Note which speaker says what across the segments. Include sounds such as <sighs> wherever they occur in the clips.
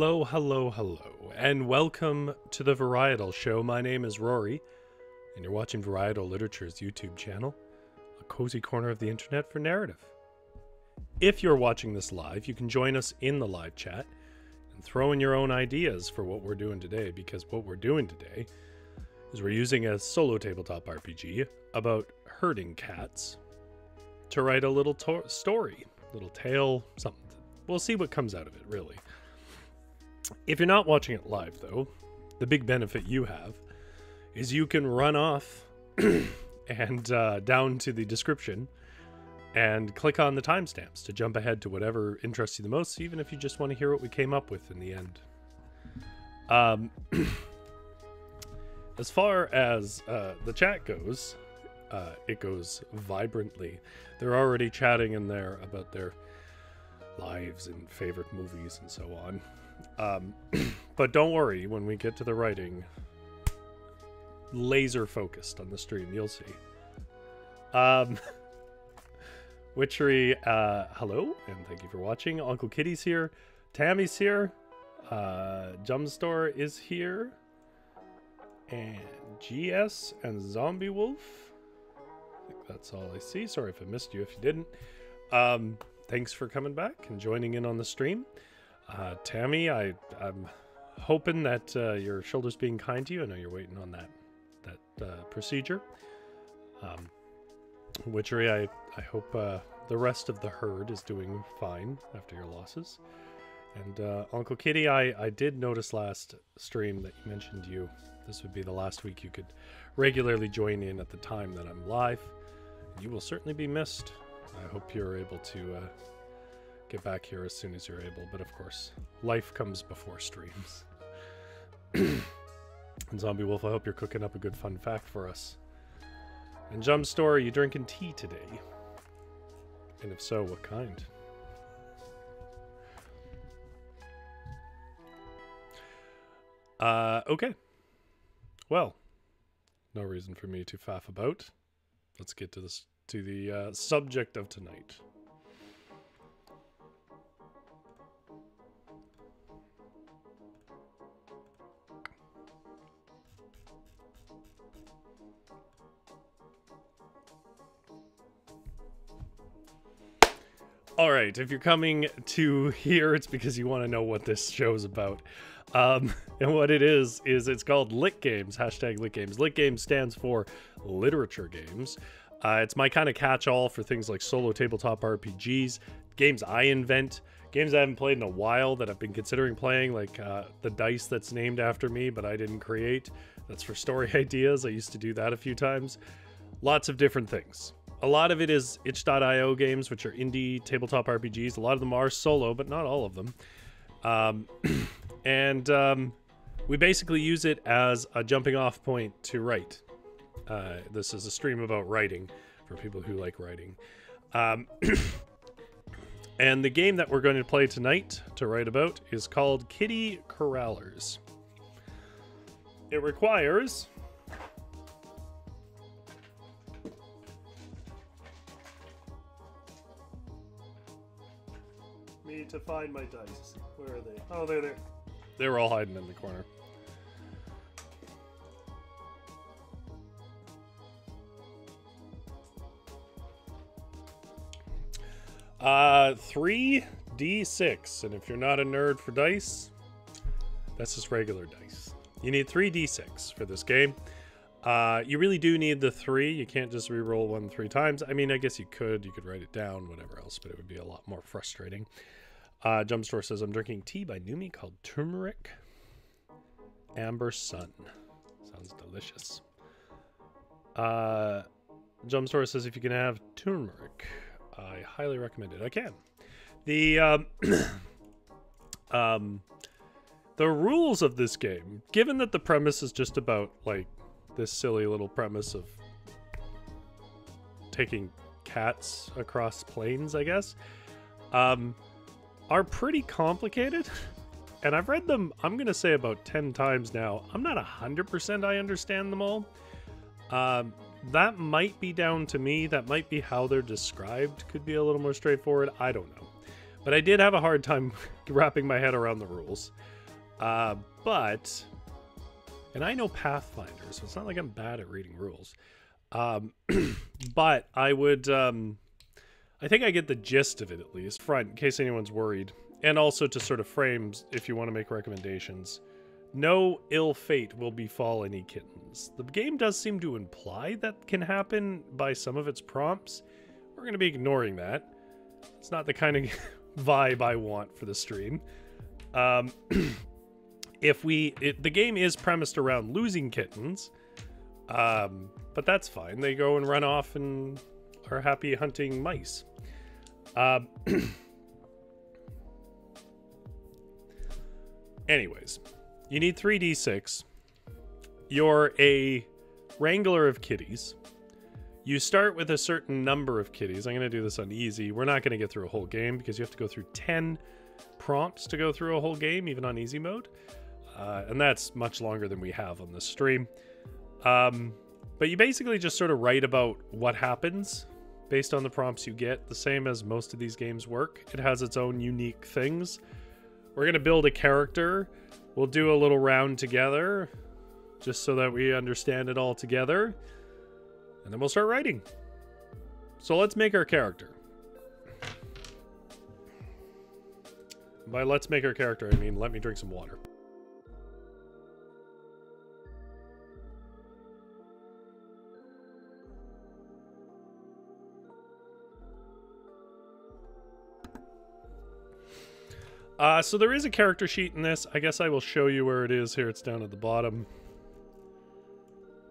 Speaker 1: Hello, hello, hello, and welcome to the Varietal Show. My name is Rory, and you're watching Varietal Literature's YouTube channel, a cozy corner of the internet for narrative. If you're watching this live, you can join us in the live chat and throw in your own ideas for what we're doing today, because what we're doing today is we're using a solo tabletop RPG about herding cats to write a little to- story, little tale, something. We'll see what comes out of it, really. If you're not watching it live, though, the big benefit you have is you can run off <clears throat> and uh, down to the description and click on the timestamps to jump ahead to whatever interests you the most, even if you just want to hear what we came up with in the end. Um, <clears throat> as far as uh, the chat goes, uh, it goes vibrantly. They're already chatting in there about their lives and favorite movies and so on. Um, <clears throat> but don't worry, when we get to the writing, laser focused on the stream, you'll see. Um, <laughs> Witchery, uh, hello, and thank you for watching. Uncle Kitty's here. Tammy's here. Uh, Jumpstore is here. And GS and Zombie Wolf. I think that's all I see. Sorry if I missed you if you didn't. Um, thanks for coming back and joining in on the stream. Uh, Tammy, I, I'm hoping that uh, your shoulder's being kind to you. I know you're waiting on that that uh, procedure. Um, Witchery, I, I hope uh, the rest of the herd is doing fine after your losses. And uh, Uncle Kitty, I, I did notice last stream that you mentioned you. This would be the last week you could regularly join in at the time that I'm live. You will certainly be missed. I hope you're able to uh, get back here as soon as you're able. But of course, life comes before streams. <clears throat> and Zombie Wolf, I hope you're cooking up a good fun fact for us. And Jump Store, you drinking tea today? And if so, what kind? Uh, okay. Well, no reason for me to faff about. Let's get to this to the uh, subject of tonight. All right, if you're coming to here, it's because you want to know what this show's about. Um, <laughs> and what it is, is it's called Lit Games, hashtag Lit Games. Lit Games stands for literature games. Uh, it's my kind of catch all for things like solo tabletop RPGs, games I invent, games I haven't played in a while that I've been considering playing, like uh, the dice that's named after me, but I didn't create. That's for story <laughs> ideas. I used to do that a few times. Lots of different things a lot of it is itch.io games, which are indie tabletop RPGs. A lot of them are solo, but not all of them. Um, <clears throat> and um, we basically use it as a jumping off point to write. Uh, this is a stream about writing for people who like writing. Um, <clears throat> and the game that we're going to play tonight to write about is called Kitty Corrallers. It requires to find my dice. Where are they? Oh, they're there. They were all hiding in the corner. Uh, 3d6. And if you're not a nerd for dice, that's just regular dice. You need 3d6 for this game. Uh, you really do need the three. You can't just re-roll one three times. I mean, I guess you could. You could write it down, whatever else, but it would be a lot more frustrating. Uh, Jumpstore says, I'm drinking tea by Numi called Turmeric Amber Sun. Sounds delicious. Uh, Jumpstore says, if you can have turmeric, I highly recommend it. I can. The, um, <clears throat> um, the rules of this game, given that the premise is just about, like, this silly little premise of taking cats across planes, I guess, um, are pretty complicated. <laughs> And I've read them, I'm going to say about 10 times now. I'm not 100% I understand them all. Um, that might be down to me. That might be how they're described. Could be a little more straightforward. I don't know. but I did have a hard time <laughs> wrapping my head around the rules. Uh, but, and I know Pathfinder, so it's not like I'm bad at reading rules. Um, <clears throat> but I would, um, I think I get the gist of it at least, front, in case anyone's worried. And also to sort of frame, if you want to make recommendations. No ill fate will befall any kittens. The game does seem to imply that can happen by some of its prompts. We're going to be ignoring that. It's not the kind of <laughs> vibe I want for the stream. Um, <clears throat> if we, it, the game is premised around losing kittens, um, but that's fine. They go and run off and are happy hunting mice. Uh, <clears throat> anyways, you need 3d6. You're a wrangler of kitties. You start with a certain number of kitties. I'm going to do this on easy. We're not going to get through a whole game because you have to go through 10 prompts to go through a whole game, even on easy mode. Uh, and that's much longer than we have on this stream. Um, but you basically just sort of write about what happens based on the prompts you get, the same as most of these games work. It has its own unique things. We're going to build a character. We'll do a little round together just so that we understand it all together. And then we'll start writing. So let's make our character. By let's make our character, I mean let me drink some water. Uh, so there is a character sheet in this. I guess I will show you where it is here. It's down at the bottom.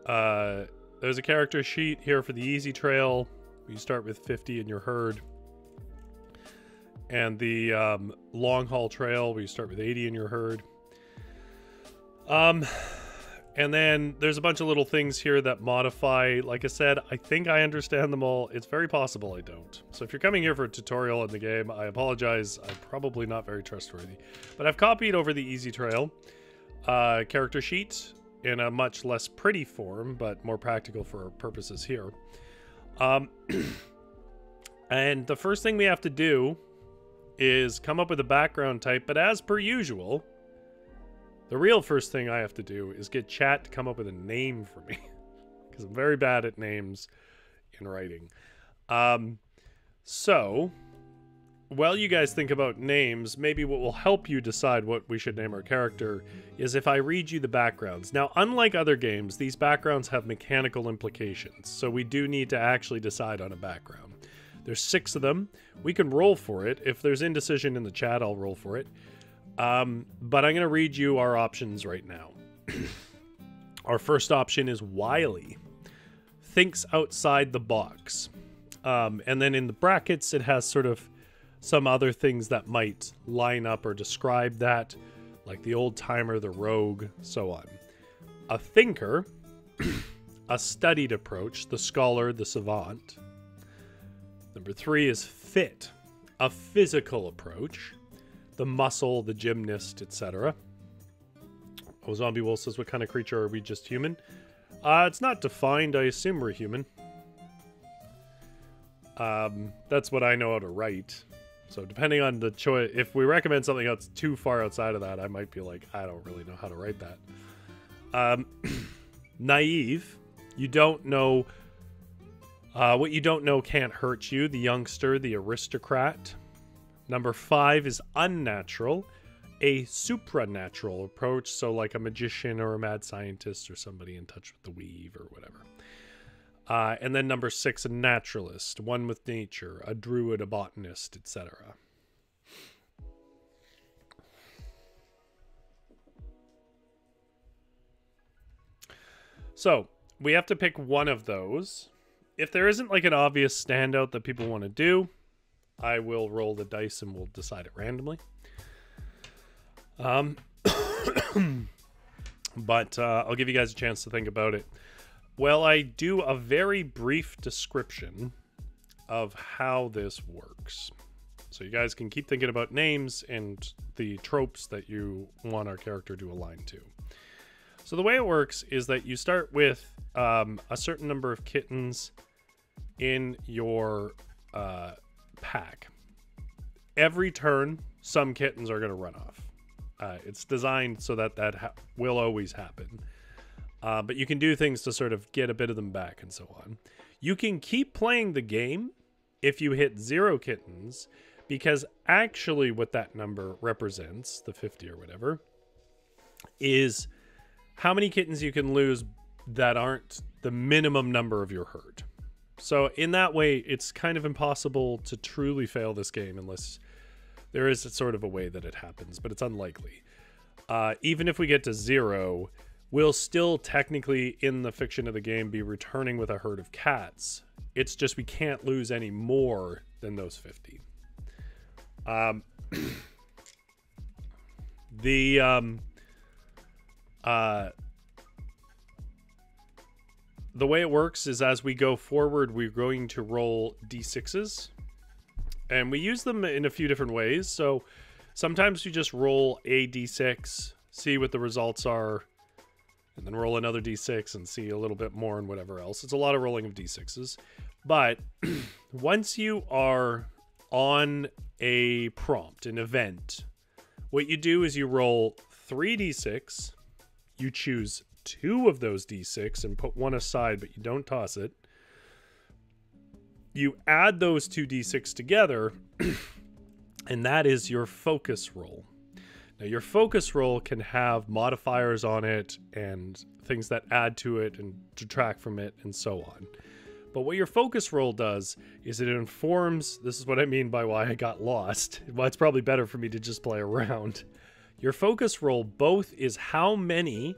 Speaker 1: Uh, there's a character sheet here for the easy trail. You start with 50 in your herd. And the um, long haul trail where you start with 80 in your herd. Um, and then there's a bunch of little things here that modify. Like I said, I think I understand them all. It's very possible I don't. So if you're coming here for a tutorial in the game, I apologize. I'm probably not very trustworthy. But I've copied over the easy trail uh, character sheet in a much less pretty form, but more practical for our purposes here. Um, <clears throat> and the first thing we have to do is come up with a background type, but as per usual, the real first thing I have to do is get chat to come up with a name for me. <laughs> Because I'm very bad at names in writing. Um, so, while you guys think about names, maybe what will help you decide what we should name our character is if I read you the backgrounds. Now, unlike other games, these backgrounds have mechanical implications, so we do need to actually decide on a background. There's six of them. We can roll for it. If there's indecision in the chat, I'll roll for it. Um, but I'm going to read you our options right now. <clears throat> our first option is Wily. Thinks outside the box. Um, and then in the brackets, it has sort of some other things that might line up or describe that, like the old timer, the rogue, so on. A thinker, <clears throat> a studied approach, the scholar, the savant. Number three is fit, a physical approach the muscle, the gymnast, etc. Oh, Zombie Wolf says, what kind of creature are we, just human? Uh, it's not defined, I assume we're human. Um, that's what I know how to write. So depending on the choice, if we recommend something that's too far outside of that, I might be like, I don't really know how to write that. Um, <clears throat> naive, you don't know, uh, what you don't know can't hurt you. The youngster, the aristocrat, Number five is unnatural, a supranatural approach, so like a magician or a mad scientist or somebody in touch with the weave or whatever. Uh, and then number six, a naturalist, one with nature, a druid, a botanist, etc. So we have to pick one of those. If there isn't like an obvious standout that people want to do, I will roll the dice and we'll decide it randomly. Um, <coughs> but uh, I'll give you guys a chance to think about it. Well, I do a very brief description of how this works. So you guys can keep thinking about names and the tropes that you want our character to align to. So the way it works is that you start with um, a certain number of kittens in your uh, pack. every turn, some kittens are going to run off. Uh, it's designed so that that ha- will always happen. Uh, but you can do things to sort of get a bit of them back and so on. You can keep playing the game if you hit zero kittens, because actually, what that number represents, the 50 or whatever, is how many kittens you can lose that aren't the minimum number of your herd. So, in that way, it's kind of impossible to truly fail this game unless there is sort of a way that it happens, but it's unlikely. Uh, even if we get to zero, we'll still technically, in the fiction of the game, be returning with a herd of cats. It's just we can't lose any more than those 50. Um, <clears throat> the um, uh, the way it works is as we go forward, we're going to roll d6s, and we use them in a few different ways. So sometimes we just roll a d6, see what the results are, and then roll another d6 and see a little bit more and whatever else. It's a lot of rolling of d6s. But <clears throat> once you are on a prompt, an event, what you do is you roll 3d6, you choose two of those d6 and put one aside, but you don't toss it. You add those two d6 together, <clears throat> and that is your focus roll. Now, your focus roll can have modifiers on it and things that add to it and detract from it, and so on. But what your focus roll does is it informs this is what I mean by why I got lost. <laughs> Well, it's probably better for me to just play around. Your focus roll both is how many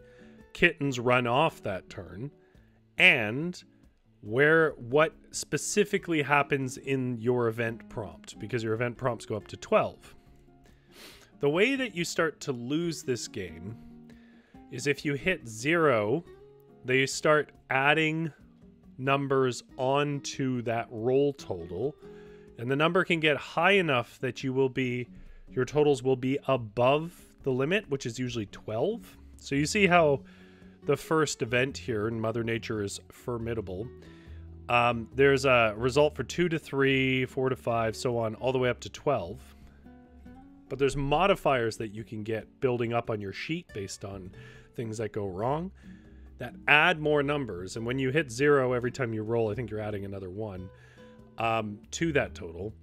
Speaker 1: kittens run off that turn and where what specifically happens in your event prompt because your event prompts go up to 12. The way that you start to lose this game is if you hit 0, they start adding numbers onto that roll total and the number can get high enough that you will be your totals will be above the limit which is usually 12 so you see how the first event here in Mother Nature is formidable. Um, there's a result for 2 to 3, 4 to 5, so on, all the way up to 12. But there's modifiers that you can get building up on your sheet based on things that go wrong that add more numbers. And when you hit zero every time you roll, I think you're adding another one um, to that total,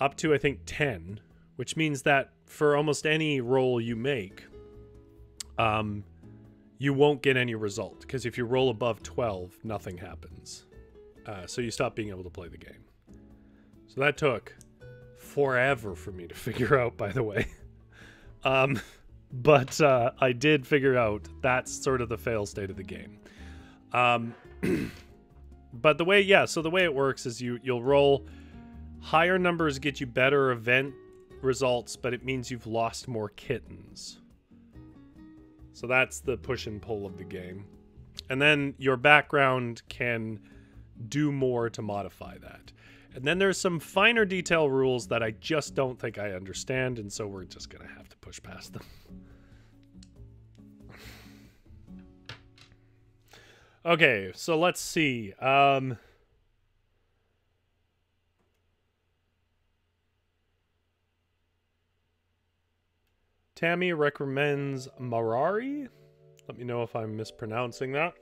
Speaker 1: up to, I think, 10, which means that for almost any roll you make, um, you won't get any result because if you roll above 12, nothing happens. Uh, so you stop being able to play the game. So that took forever for me to <laughs> figure out, by the way. <laughs> um, but uh, I did figure out that's sort of the fail state of the game. Um, <clears throat> but the way, yeah, so the way it works is you you'll roll higher numbers get you better event results, but it means you've lost more kittens. So that's the push and pull of the game. And then your background can do more to modify that. And then there's some finer detail rules that I just don't think I understand, and so we're just going to have to push past them. <laughs> okay, so let's see. Um, Tammy recommends Marari. Let me know if I'm mispronouncing that.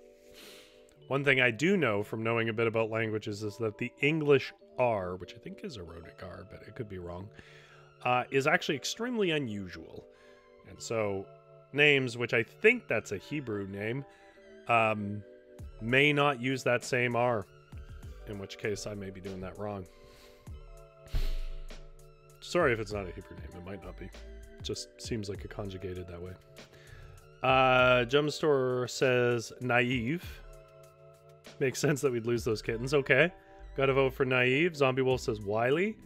Speaker 1: One thing I do know from knowing a bit about languages is that the English R, which I think is a R, but it could be wrong, uh, is actually extremely unusual. And so names, which I think that's a Hebrew name, um, may not use that same R, in which case I may be doing that wrong. Sorry if it's not a Hebrew name, it might not be just seems like it conjugated that way. Uh, Gemstore says naive. Makes sense that we'd lose those kittens. Okay. Gotta vote for naive. Zombie Wolf says wily.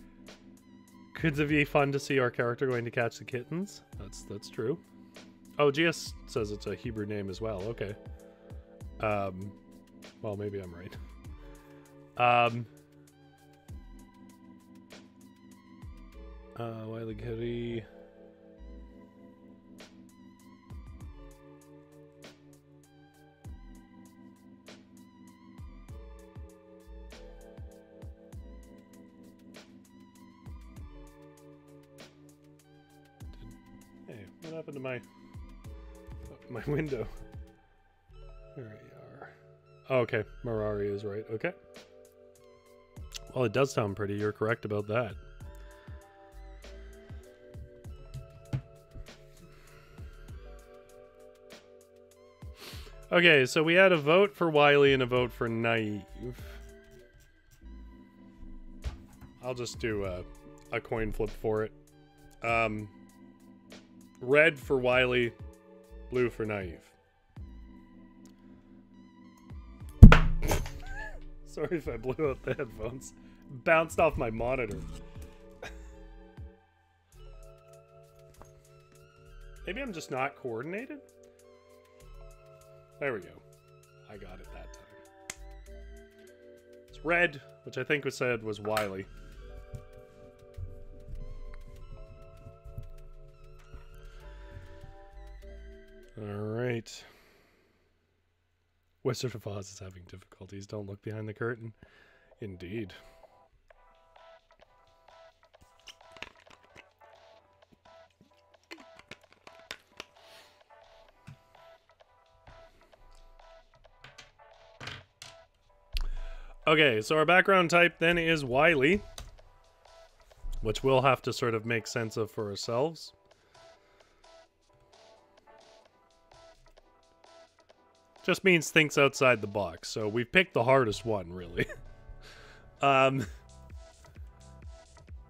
Speaker 1: Could it be fun to see our character going to catch the kittens? That's that's true. Oh, GS says it's a Hebrew name as well. Okay. Um, well, maybe I'm right. Um, uh, Wiley Kitty. My my window? There we are. Oh, okay, Mirari is right. Okay. Well, it does sound pretty. You're correct about that. Okay, so we had a vote for Wily and a vote for Naive. I'll just do a, a coin flip for it. Um, red for Wily, blue for Naive. <laughs> Sorry if I blew out the headphones. Bounced off my monitor. Maybe I'm just not coordinated? There we go. I got it that time. It's red, which I think was said was Wily. Alright. Wizard of Oz is having difficulties. Don't look behind the curtain. Indeed. Okay, so our background type then is Wily, which we'll have to sort of make sense of for ourselves. Just means thinks outside the box, so we've picked the hardest one, really. <laughs> um,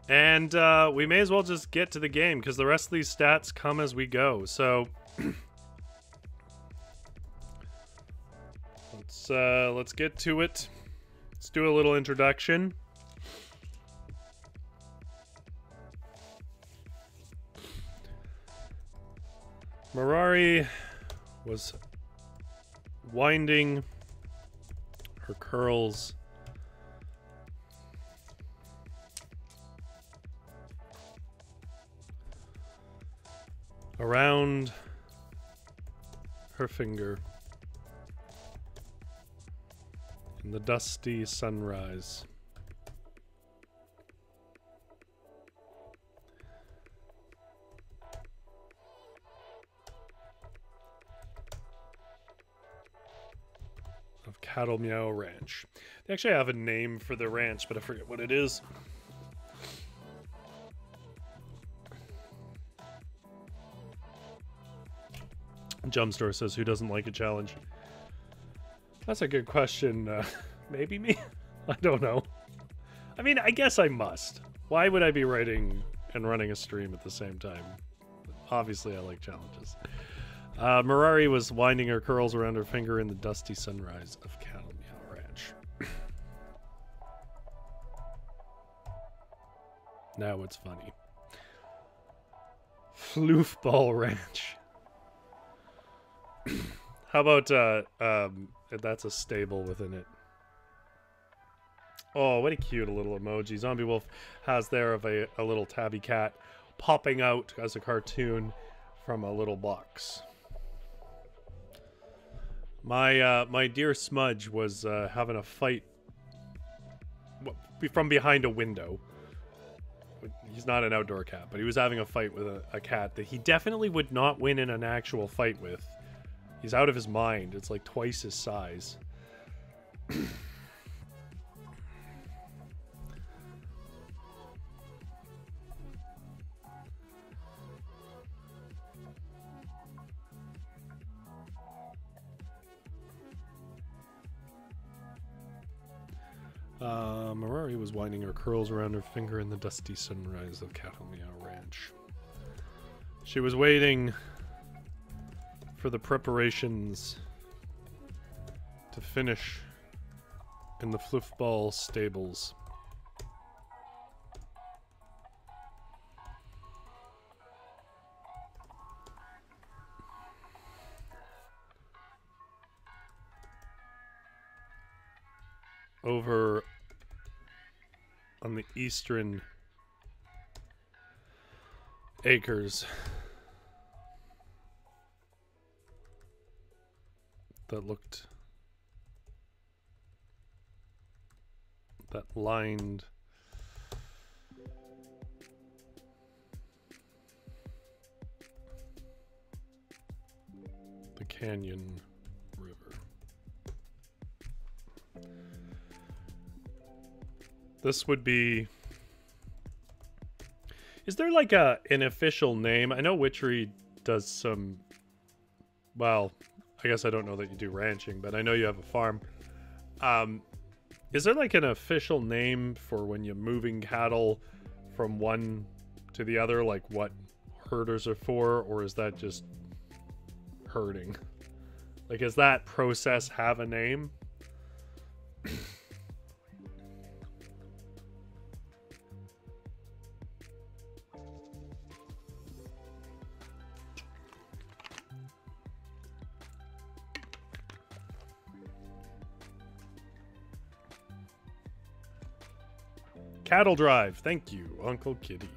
Speaker 1: and uh, we may as well just get to the game, because the rest of these stats come as we go, so... <clears throat> let's, uh, let's get to it. Let's do a little introduction. Mirari was winding her curls around her finger in the dusty sunrise. Cattle Meow Ranch. They actually have a name for the ranch, but I forget what it is. Jumpstore says, who doesn't like a challenge? That's a good question. Uh, <laughs> maybe me? <laughs> I don't know. I mean, I guess I must. Why would I be writing and running a stream at the same time? Obviously, I like challenges. Uh, Mirari was winding her curls around her finger in the dusty sunrise of Cattle Meow Ranch. now it's funny. Floofball Ranch. <coughs> How about uh, um, that's a stable within it? Oh, what a cute little emoji. Zombie Wolf has there of a, a little tabby cat popping out as a cartoon from a little box. My uh, my dear Smudge was uh, having a fight from behind a window. He's not an outdoor cat, but he was having a fight with a, a cat that he definitely would not win in an actual fight with. He's out of his mind. It's like twice his size. Uh, Mirari was winding her curls around her finger in the dusty sunrise of Meow Ranch. She was waiting for the preparations to finish in the fluffball stables. Over on the eastern acres. That looked that lined the Canyon This would be. Is there like a an official name? I know Witchery does some. Well, I guess I don't know that you do ranching, but I know you have a farm. Um, is there like an official name for when you're moving cattle from one to the other, like what herders are for, or is that just herding? Like, does that process have a name? Cattle Drive. Thank you, Uncle Kitty.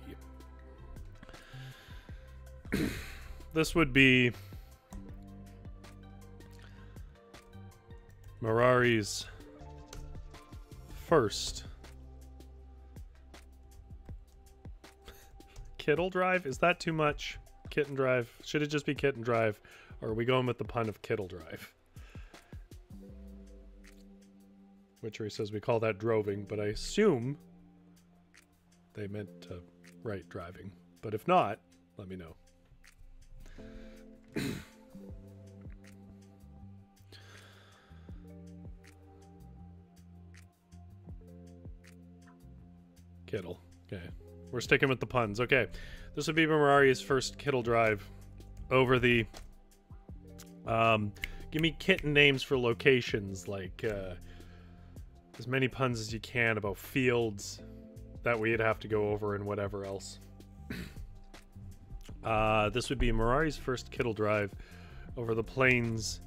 Speaker 1: <clears throat> this would be Mirari's first Kittle Drive? Is that too much? Kitten Drive? Should it just be Kitten Drive? Or are we going with the pun of Kittle Drive? Witchery says we call that droving, but I assume they meant to write driving. But if not, let me know. <coughs> Kittle. Okay. We're sticking with the puns. Okay. This would be Mirari's first Kittle drive over the um give me kitten names for locations like uh as many puns as you can about fields that we'd have to go over and whatever else. <clears throat> uh this would be Mirari's first Kittle drive over the plains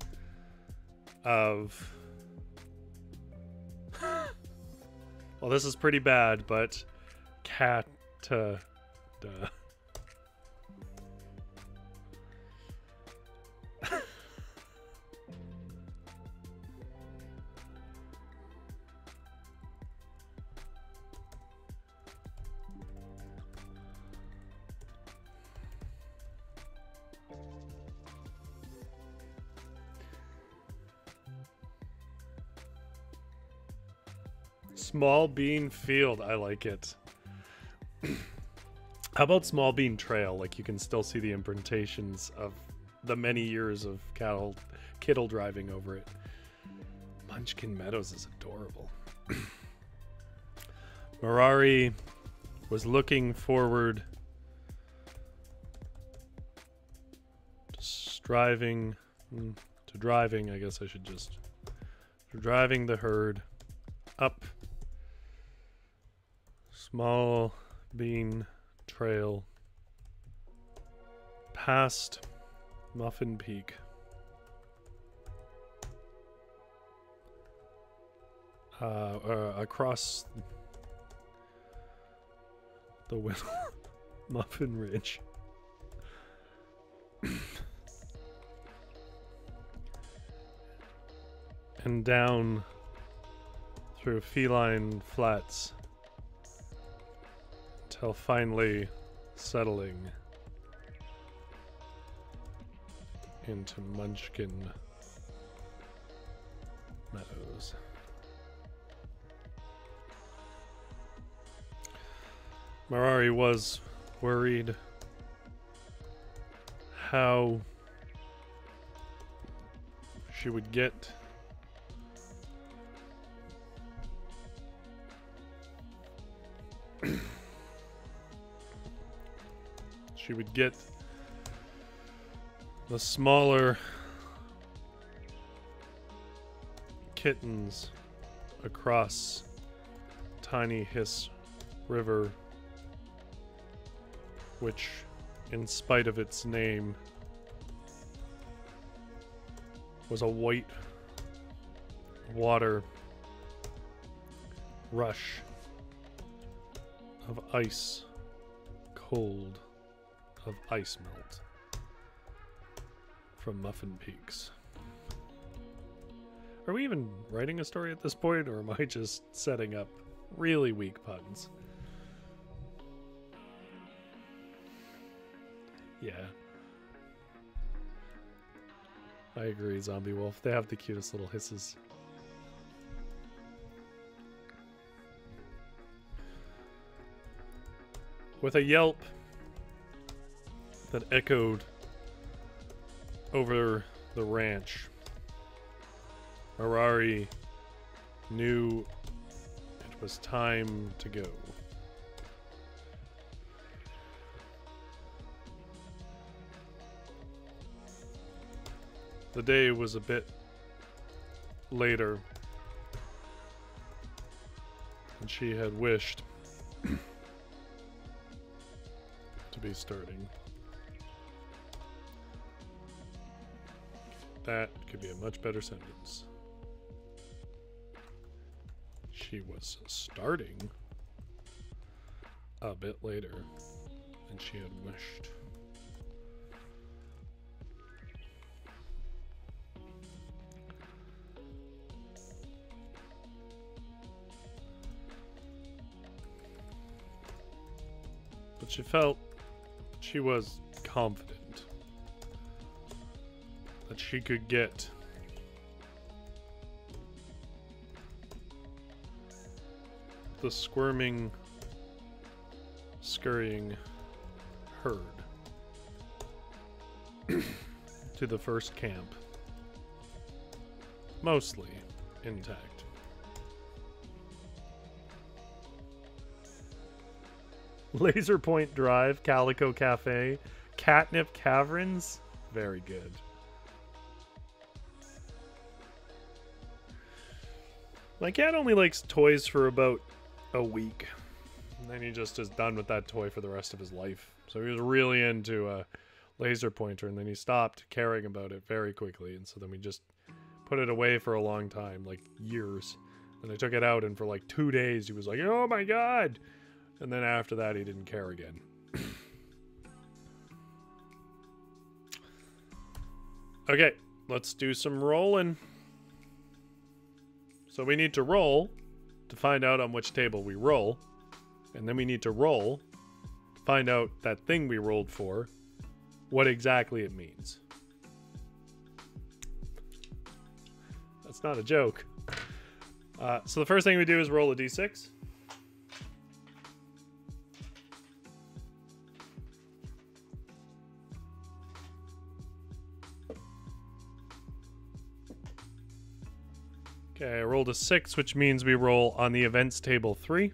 Speaker 1: of <laughs> well this is pretty bad but cat uh, Small Bean Field. I like it. <clears throat> How about Small Bean Trail? Like you can still see the imprintations of the many years of cattle kittle driving over it. Munchkin Meadows is adorable. <clears throat> Mirari was looking forward to striving mm, to driving, I guess I should just driving the herd up small bean trail past Muffin Peak. Uh, uh, across the <laughs> Muffin Ridge. <coughs> and down through feline flats till finally settling into Munchkin Meadows. Mirari was worried how she would get she would get the smaller kittens across Tiny Hiss River, which, in spite of its name, was a white water rush of ice cold of ice melt from Muffin Peaks. Are we even writing a story at this point, or am I just setting up really weak puns? Yeah. I agree, Zombie Wolf. They have the cutest little hisses. With a yelp that echoed over the ranch, Mirari knew it was time to go. The day was a bit later than she had wished <clears throat> to be starting. That could be a much better sentence. She was starting a bit later than she had wished. But she felt she was confident that she could get the squirming, scurrying herd <coughs> to the first camp. Mostly intact. Laser Point Drive, Calico Cafe, Catnip Caverns. Very good. My cat only likes toys for about a week. And then he just is done with that toy for the rest of his life. So he was really into a laser pointer and then he stopped caring about it very quickly. And so then we just put it away for a long time, like years. And I took it out and for like two days he was like, oh my god! And then after that, he didn't care again. <clears throat> okay, let's do some rolling. So we need to roll to find out on which table we roll. And then we need to roll to find out that thing we rolled for, what exactly it means. That's not a joke. Uh, so the first thing we do is roll a d6. Okay, I rolled a six, which means we roll on the events table three.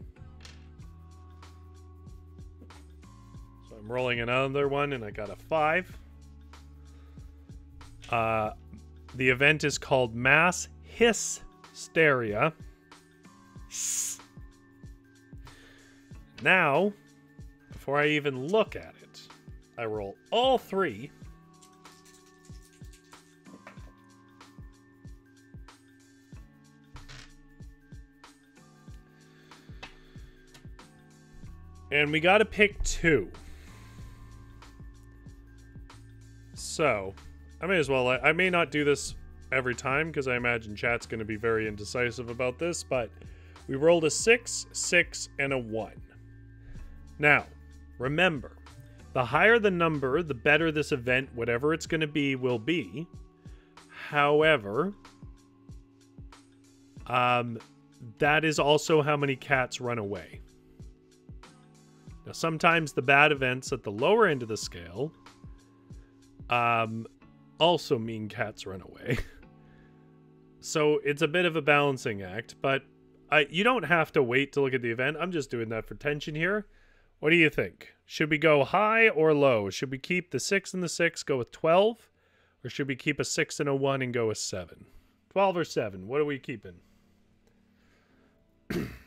Speaker 1: So I'm rolling another one, and I got a five. Uh, the event is called Mass Hysteria. Now, before I even look at it, I roll all three. And we got to pick two. So, I may as well. I may not do this every time because I imagine chat's going to be very indecisive about this, but we rolled a six, six, and a one. Now, remember, the higher the number, the better this event, whatever it's going to be, will be. However, um, that is also how many cats run away. Now, sometimes the bad events at the lower end of the scale um, also mean cats run away. <laughs> so it's a bit of a balancing act, but I, you don't have to wait to look at the event. I'm just doing that for tension here. What do you think? Should we go high or low? Should we keep the 6 and the 6, go with 12? Or should we keep a 6 and a 1 and go with 7? 12 or 7? What are we keeping? <clears throat>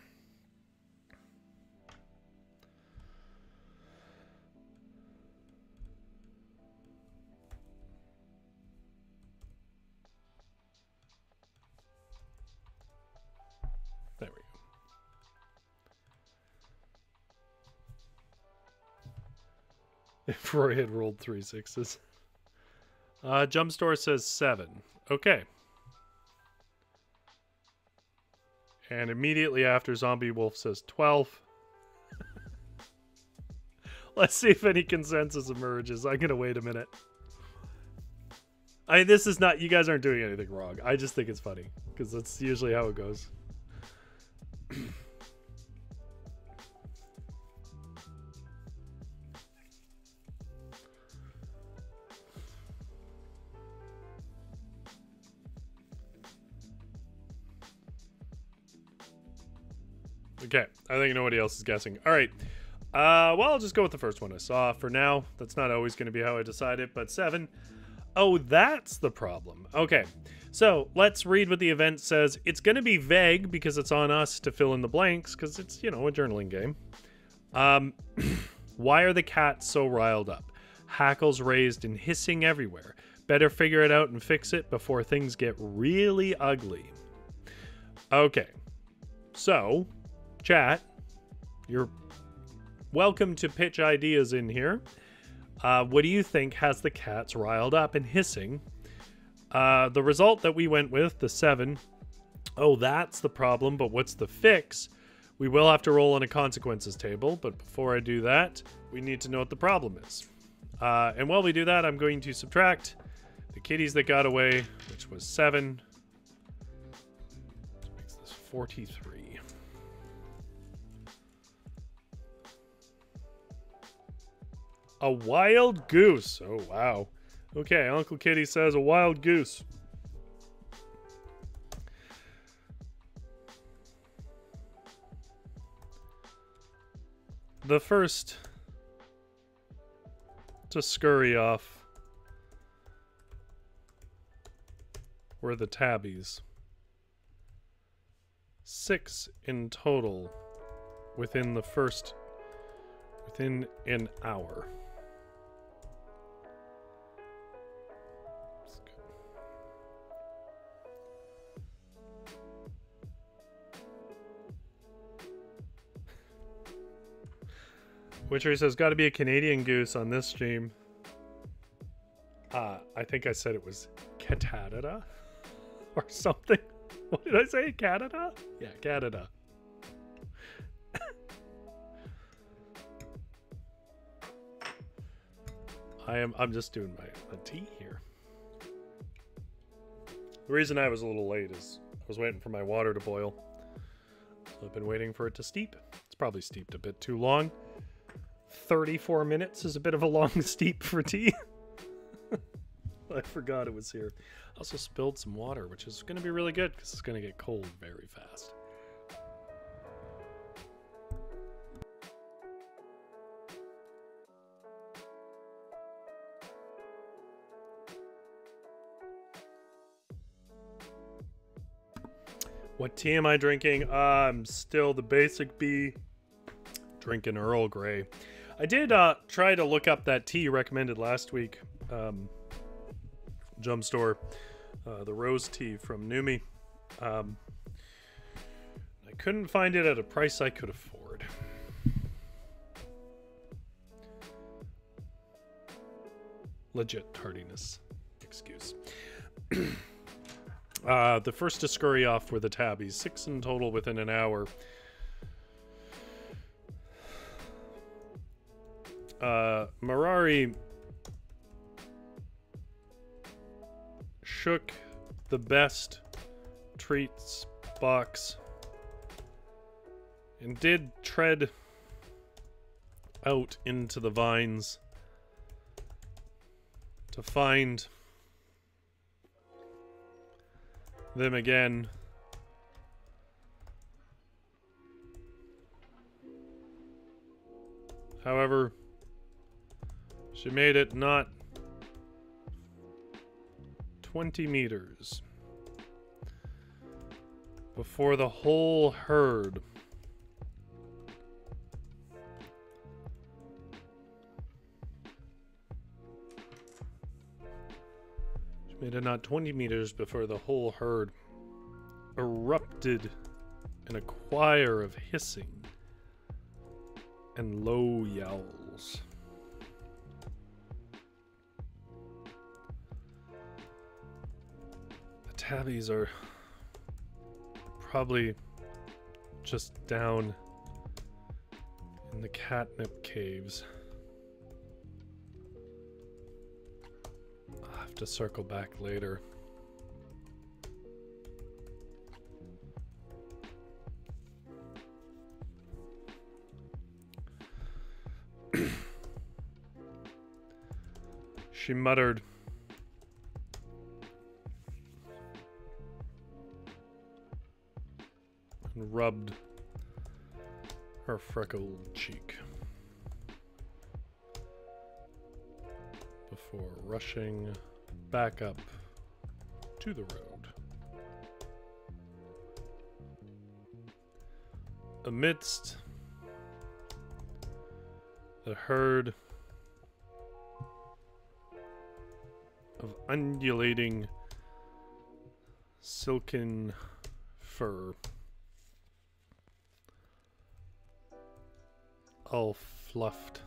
Speaker 1: If Roy had rolled three sixes. Uh, Jumpstore says seven. Okay. And immediately after, Zombie Wolf says 12. <laughs> Let's see if any consensus emerges. I'm going to wait a minute. I mean, this is not you guys aren't doing anything wrong. I just think it's funny because that's usually how it goes. <clears throat> Okay, I think nobody else is guessing. All right. Uh, well, I'll just go with the first one I saw for now. That's not always going to be how I decide it, but seven. Oh, that's the problem. Okay, so let's read what the event says. It's going to be vague because it's on us to fill in the blanks because it's, you know, a journaling game. Um, <clears throat> why are the cats so riled up? Hackles raised and hissing everywhere. Better figure it out and fix it before things get really ugly. Okay, so chat, you're welcome to pitch ideas in here. Uh, what do you think has the cats riled up and hissing? Uh, the result that we went with, the seven, oh, that's the problem, but what's the fix? We will have to roll on a consequences table, but before I do that, we need to know what the problem is. Uh, and while we do that, I'm going to subtract the kitties that got away, which was seven. Makes this 43. A wild goose. Oh, wow. Okay, Uncle Kitty says a wild goose. The first to scurry off were the tabbies. Six in total within the first, within an hour. Witcher says, got to be a Canadian goose on this stream. Uh, I think I said it was Canada <laughs> or something. <laughs> What did I say? Canada? Yeah, Canada. <laughs> I am. I'm just doing my, my tea here. The reason I was a little late is I was waiting for my water to boil. So I've been waiting for it to steep. It's probably steeped a bit too long. 34 minutes is a bit of a long <laughs> steep for tea. <laughs> I forgot it was here. Also spilled some water, which is going to be really good because it's going to get cold very fast. What tea am I drinking? I'm still the basic B, drinking Earl Grey. I did uh, try to look up that tea recommended last week, um, Jumpstore, uh, the rose tea from Numi. Um, I couldn't find it at a price I could afford. Legit tardiness excuse. <clears throat> uh, the first to scurry off were the tabbies, six in total within an hour. Uh, Mirari shook the best treats box and did tread out into the vines to find them again. However, she made it not 20 meters before the whole herd She made it not 20 meters before the whole herd erupted in a choir of hissing and low yowls. Tabbies are probably just down in the catnip caves. I'll have to circle back later. <clears throat> she muttered. Rubbed her freckled cheek. Before rushing back up to the road. Amidst the herd of undulating silken fur. All fluffed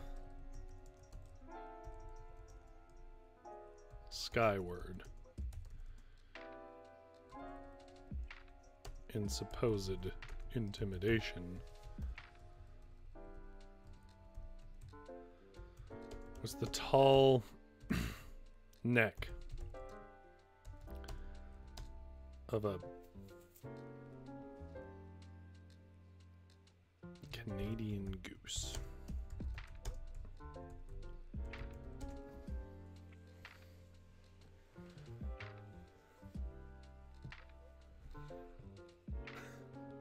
Speaker 1: skyward in supposed intimidation. Was the tall <coughs> neck of a Canadian goose. <laughs>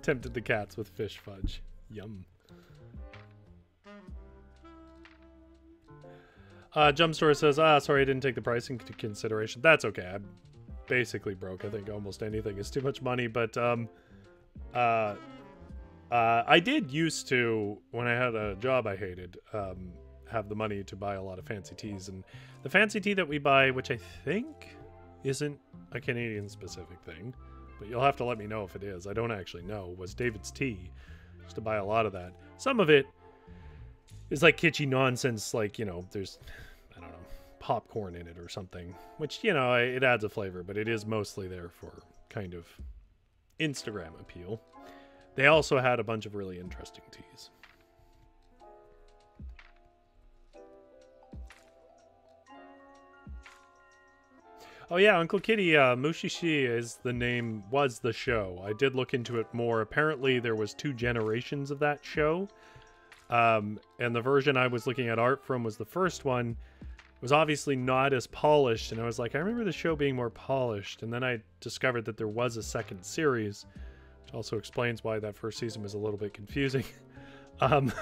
Speaker 1: Tempted the cats with fish fudge. Yum. Uh, Jumpstore says, ah, sorry, I didn't take the price into consideration. That's okay. I'm basically broke. I think almost anything is too much money, but um, uh, uh, I did used to, when I had a job I hated, um, have the money to buy a lot of fancy teas. And the fancy tea that we buy, which I think isn't a Canadian specific thing, but you'll have to let me know if it is. I don't actually know. Was David's tea. Used to buy a lot of that. Some of it is like kitschy nonsense, like, you know, there's, I don't know, popcorn in it or something, which, you know, it adds a flavor, but it is mostly there for kind of Instagram appeal. They also had a bunch of really interesting teas. Oh yeah, Uncle Kitty, uh, Mushishi is the name, was the show. I did look into it more. Apparently there was two generations of that show. Um, and the version I was looking at art from was the first one. It was obviously not as polished, and I was like, I remember the show being more polished. And then I discovered that there was a second series, which also explains why that first season was a little bit confusing. <laughs> um,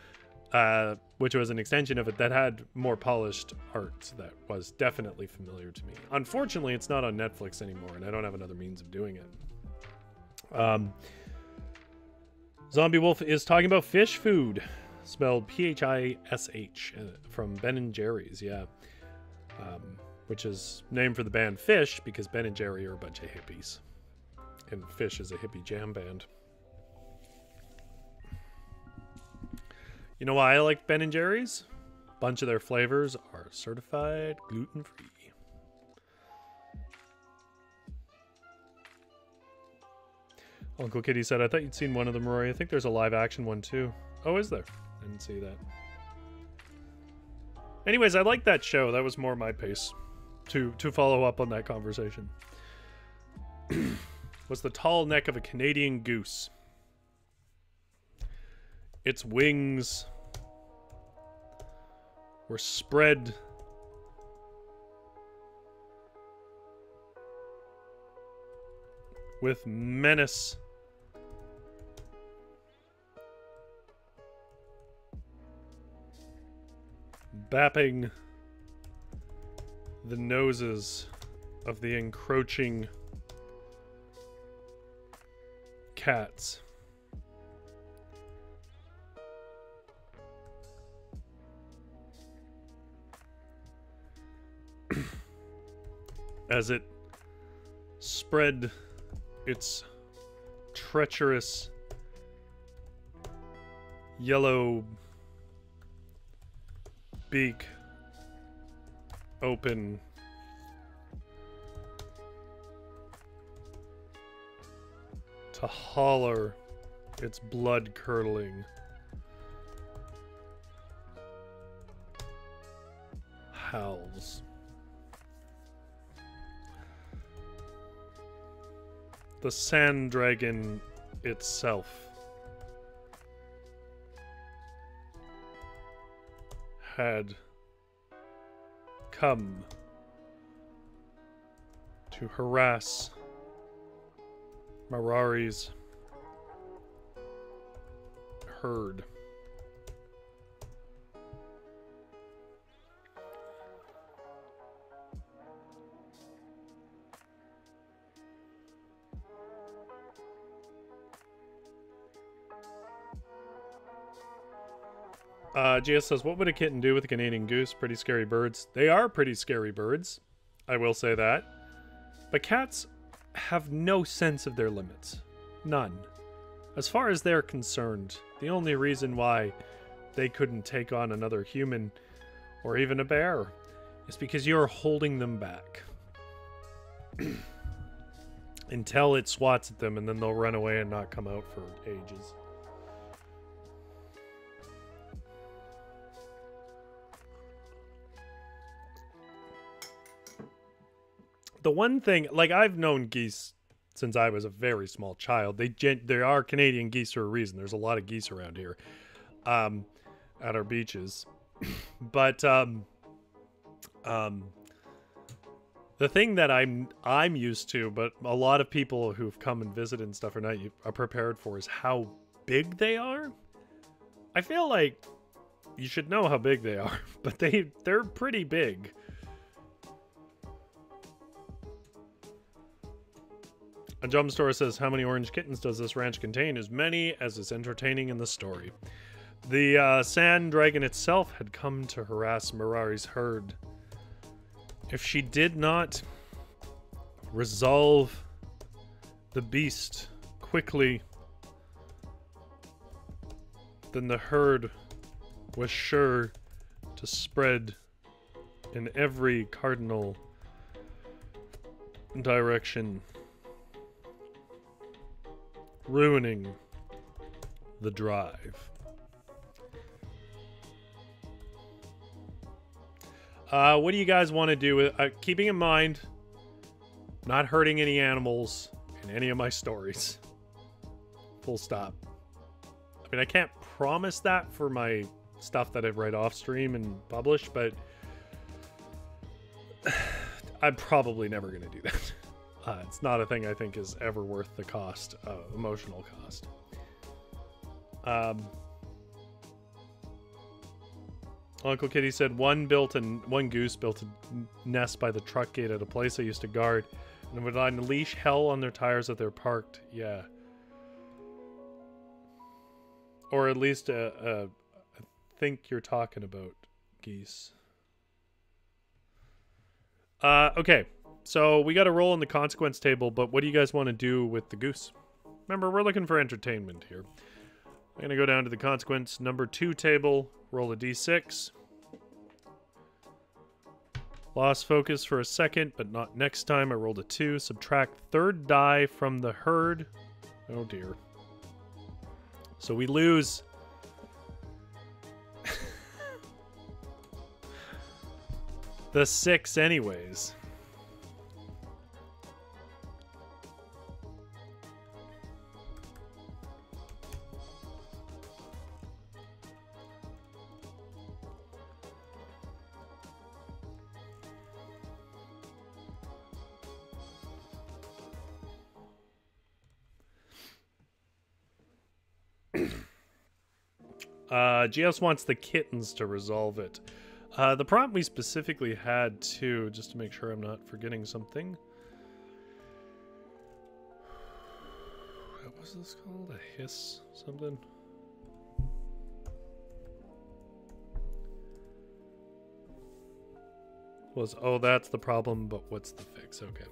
Speaker 1: <laughs> uh, which was an extension of it that had more polished art that was definitely familiar to me. Unfortunately, it's not on Netflix anymore, and I don't have another means of doing it. Um, Zombie Wolf is talking about Phish Food, spelled P H I S H, uh, from Ben and Jerry's, yeah. Um, which is named for the band Phish because Ben and Jerry are a bunch of hippies. And Phish is a hippie jam band. You know why I like Ben and Jerry's? A bunch of their flavors are certified gluten free. Uncle Kitty said, I thought you'd seen one of them, Rory. I think there's a live action one too. Oh, is there? I didn't see that. Anyways, I like that show. That was more my pace to to follow up on that conversation. <clears throat> was the tall neck of a Canadian goose. Its wings were spread with menace. Bapping the noses of the encroaching cats. As it spread its treacherous yellow beak open to holler its blood curdling. Howls. The sand dragon itself had come to harass Mirari's herd. Uh, GS says, What would a kitten do with a Canadian goose? Pretty scary birds. They are pretty scary birds. I will say that. But cats have no sense of their limits. None. As far as they're concerned, the only reason why they couldn't take on another human or even a bear is because you're holding them back. <clears throat> Until it swats at them and then they'll run away and not come out for ages. The one thing, like I've known geese since I was a very small child. They gen- there are Canadian geese for a reason. There's a lot of geese around here, um, at our beaches. <coughs> but um, um, the thing that I'm I'm used to, but a lot of people who've come and visited and stuff are not are prepared for, is how big they are. I feel like you should know how big they are, <laughs> but they they're pretty big. A Jumpstore says, How many orange kittens does this ranch contain? As many as is entertaining in the story. The uh, sand dragon itself had come to harass Mirari's herd. If she did not resolve the beast quickly, then the herd was sure to spread in every cardinal direction ruining the drive. Uh, what do you guys want to do with uh, keeping in mind not hurting any animals in any of my stories? Full stop. I mean, I can't promise that for my stuff that I write off stream and publish, but <sighs> I'm probably never going to do that. <laughs> Uh, it's not a thing I think is ever worth the cost, uh, emotional cost. Um, Uncle Kitty said one built and one goose built a nest by the truck gate at a place I used to guard, and would unleash hell on their tires if they're parked. Yeah, or at least uh, uh, I think you're talking about geese. Uh, okay. So we got to roll in the consequence table, but what do you guys want to do with the goose? Remember, we're looking for entertainment here. I'm going to go down to the consequence number two table, roll a d6. Lost focus for a second, but not next time. I rolled a two. Subtract third die from the herd. Oh dear. So we lose. <laughs> the six, anyways. Uh, GS wants the kittens to resolve it. Uh, the prompt we specifically had too, just to make sure I'm not forgetting something. What was this called? A hiss? Something? Was, oh, that's the problem, but what's the fix? Okay.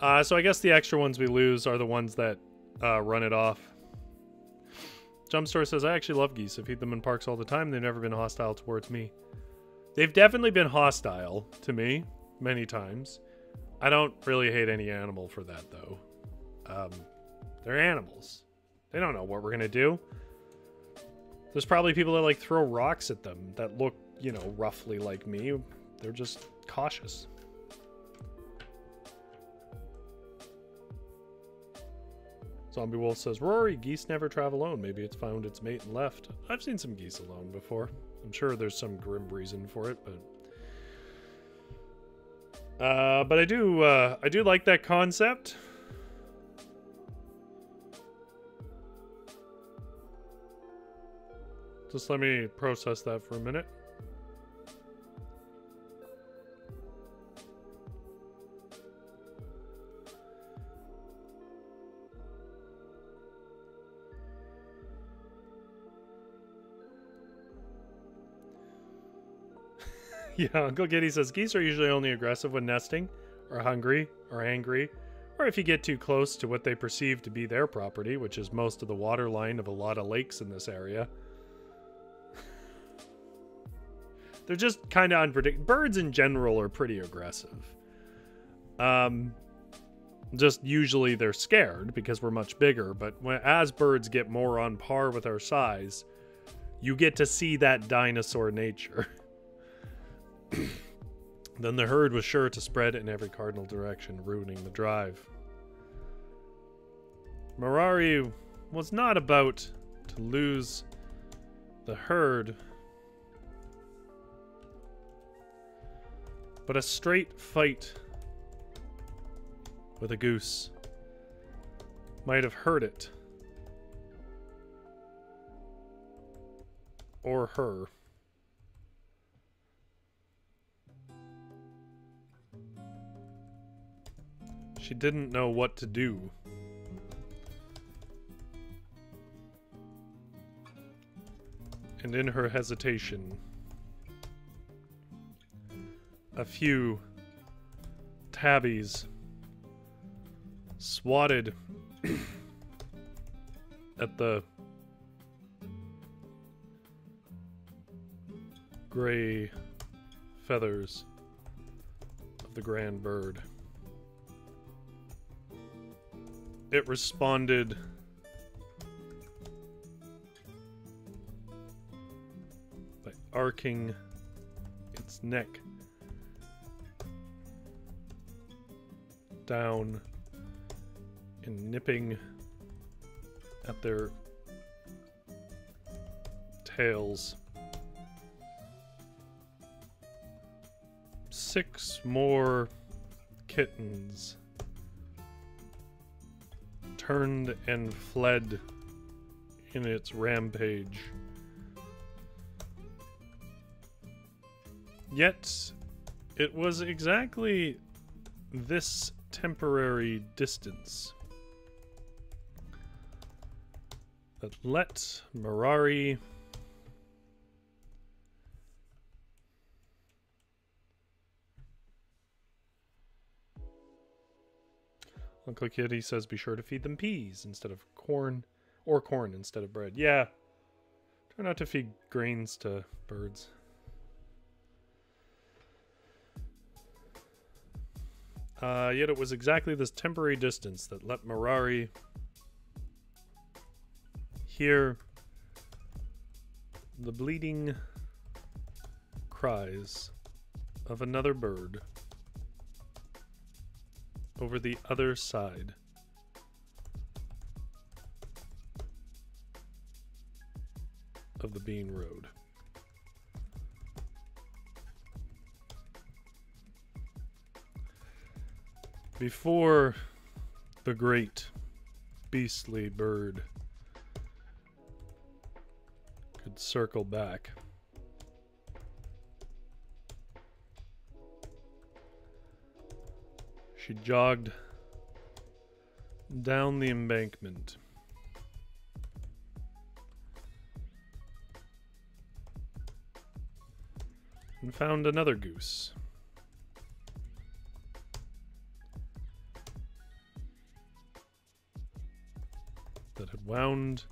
Speaker 1: Uh, so I guess the extra ones we lose are the ones that uh, run it off. Jumpstore says, I actually love geese. I feed them in parks all the time. They've never been hostile towards me. They've definitely been hostile to me many times. I don't really hate any animal for that, though. Um, they're animals. They don't know what we're going to do. There's probably people that like throw rocks at them that look, you know, roughly like me. They're just cautious. Zombie Wolf says, Rory, geese never travel alone. Maybe it's found its mate and left. I've seen some geese alone before. I'm sure there's some grim reason for it, but uh, but I do uh, I do like that concept. Just let me process that for a minute. <laughs> yeah, Uncle Kitty says geese are usually only aggressive when nesting, or hungry, or angry, or if you get too close to what they perceive to be their property, which is most of the water line of a lot of lakes in this area. <laughs> They're just kind of unpredictable. Birds in general are pretty aggressive. Um, just usually they're scared because we're much bigger, but when, as birds get more on par with our size, you get to see that dinosaur nature. <laughs> <clears throat> then the herd was sure to spread in every cardinal direction, ruining the drive. Mirari was not about to lose the herd, but a straight fight with a goose might have hurt it. Or her. She didn't know what to do. And in her hesitation, a few tabbies swatted <coughs> at the gray feathers of the grand bird. It responded by arcing its neck down and nipping at their tails. Six more kittens turned and fled in its rampage. Yet, it was exactly this temporary distance that let Mirari Uncle Kitty says be sure to feed them peas instead of corn, or corn instead of bread. Yeah. Try not to feed grains to birds. Uh, yet it was exactly this temporary distance that let Mirari hear the bleeding cries of another bird over the other side. Of the Bean Road. Before the great beastly bird could circle back. She jogged down the embankment. And found another goose. That had wound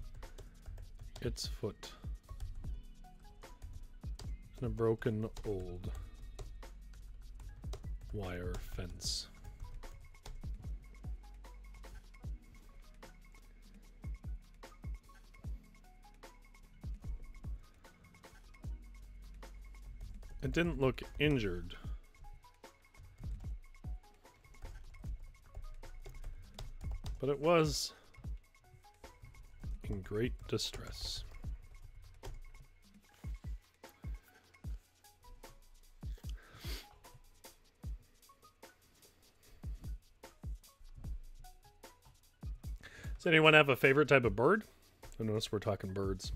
Speaker 1: its foot in a broken old wire fence. Didn't look injured. But it was in great distress. Does anyone have a favorite type of bird? I notice we're talking birds.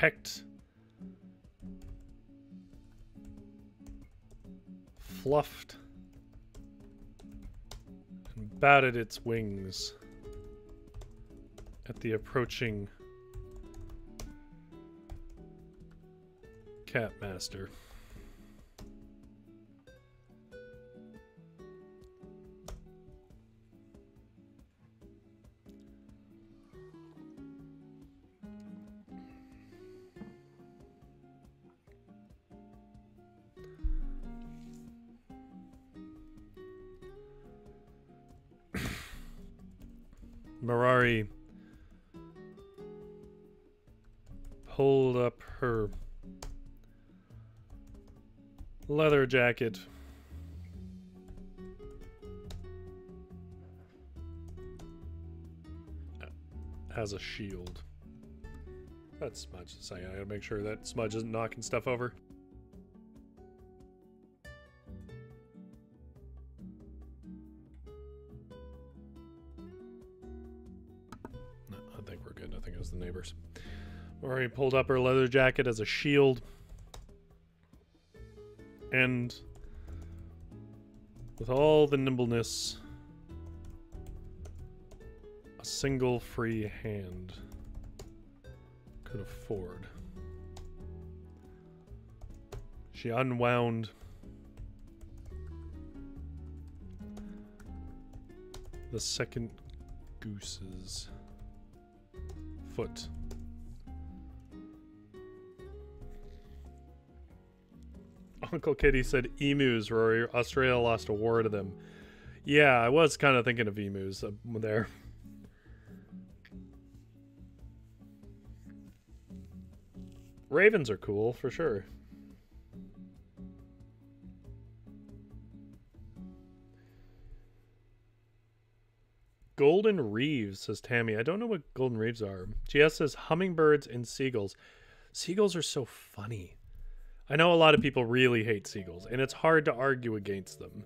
Speaker 1: Pecked fluffed and batted its wings at the approaching cat jacket. Has a shield. That's Smudge. I gotta make sure that Smudge isn't knocking stuff over. No, I think we're good. I think it was the neighbors. Already pulled up her leather jacket as a shield. And with all the nimbleness a single free hand could afford. She unwound the second goose's foot. Uncle Kitty said emus, Rory. Australia lost a war to them. Yeah, I was kind of thinking of emus uh, there. Ravens are cool, for sure. Golden Reeves, says Tammy. I don't know what Golden Reeves are. GS says hummingbirds and seagulls. Seagulls are so funny. I know a lot of people really hate seagulls, and it's hard to argue against them.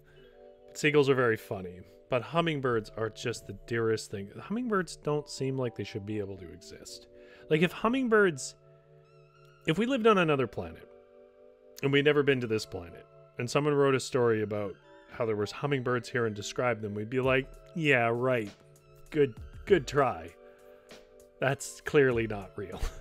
Speaker 1: But Seagulls are very funny, but hummingbirds are just the dearest thing. Hummingbirds don't seem like they should be able to exist. Like, if hummingbirds. If we lived on another planet, and we'd never been to this planet, and someone wrote a story about how there was hummingbirds here and described them, we'd be like, yeah, right. Good good try. That's clearly not real. <laughs>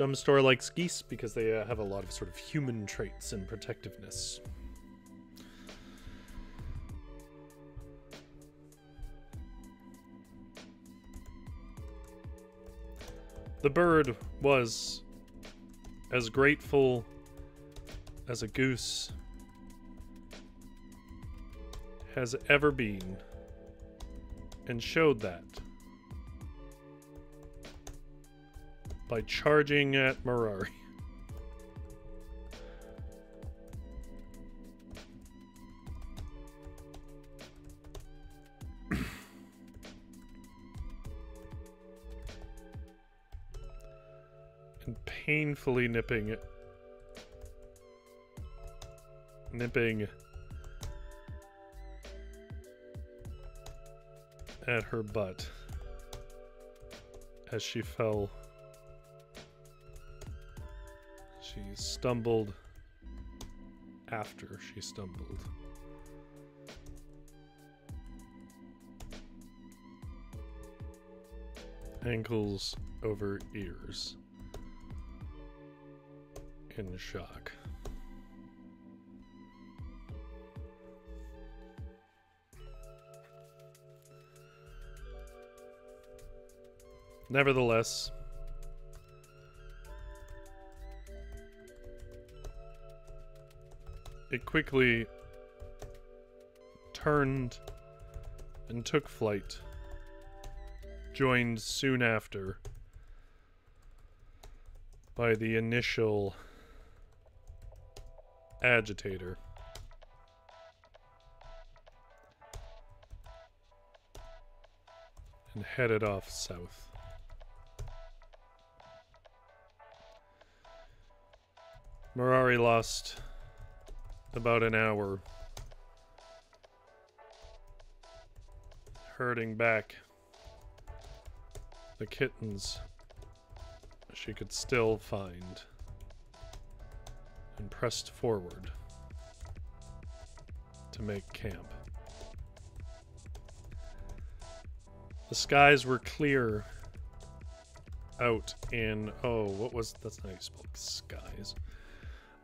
Speaker 1: Jumpstore likes geese because they uh, have a lot of sort of human traits and protectiveness. The bird was as grateful as a goose has ever been and showed that by charging at Mirari. <laughs> and painfully nipping. Nipping at her butt as she fell She stumbled after she stumbled. Ankles over ears. In shock. Nevertheless, it quickly turned and took flight, joined soon after by the initial agitator. And headed off south. Mirari lost about an hour herding back the kittens she could still find and pressed forward to make camp. The skies were clear out in oh what was that's not how you spell skies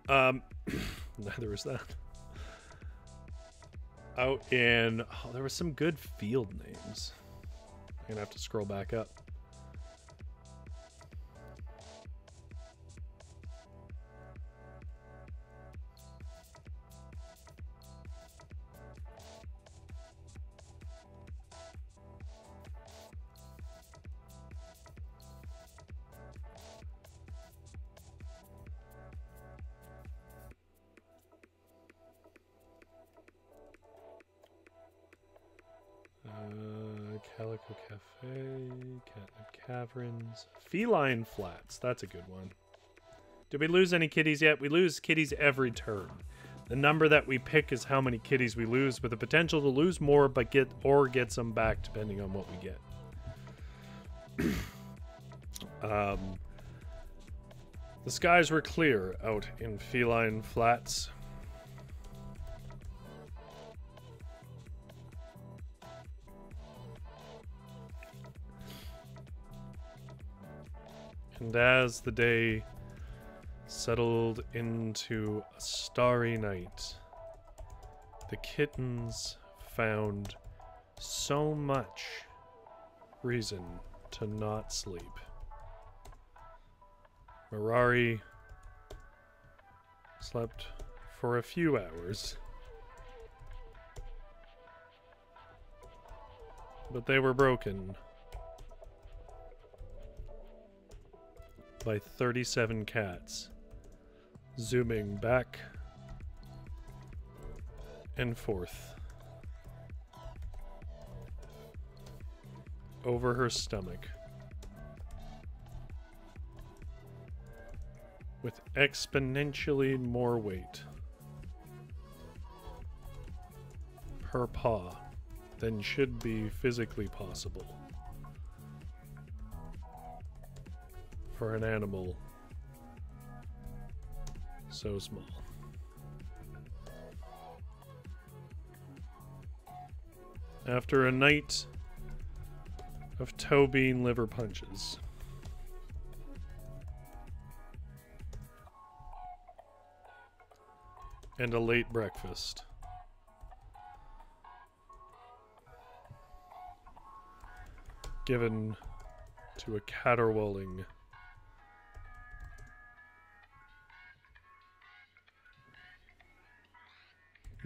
Speaker 1: um <clears throat> neither is that. Out in oh, there were some good field names. I'm gonna have to scroll back up Caverns, Feline Flats. That's a good one. Did we lose any kitties yet? We lose kitties every turn. The number that we pick is how many kitties we lose, with the potential to lose more, but get or get some back depending on what we get. <clears throat> um, the skies were clear out in Feline Flats. And as the day settled into a starry night, the kittens found so much reason to not sleep. Mirari slept for a few hours. But they were broken by 37 cats, zooming back and forth. Over her stomach. With exponentially more weight. Per paw than should be physically possible. For an animal so small. After a night of toe bean liver punches, and a late breakfast. Given to a caterwauling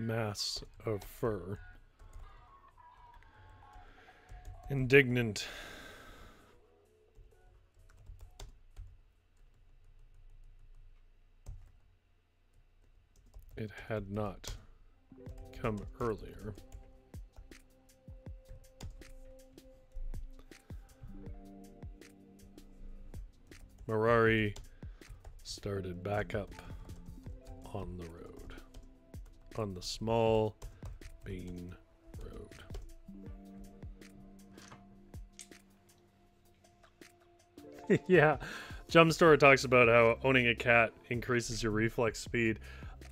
Speaker 1: mass of fur. Indignant. It had not come earlier. Mirari started back up on the road on the small bean road. <laughs> yeah, Jumpstore talks about how owning a cat increases your reflex speed.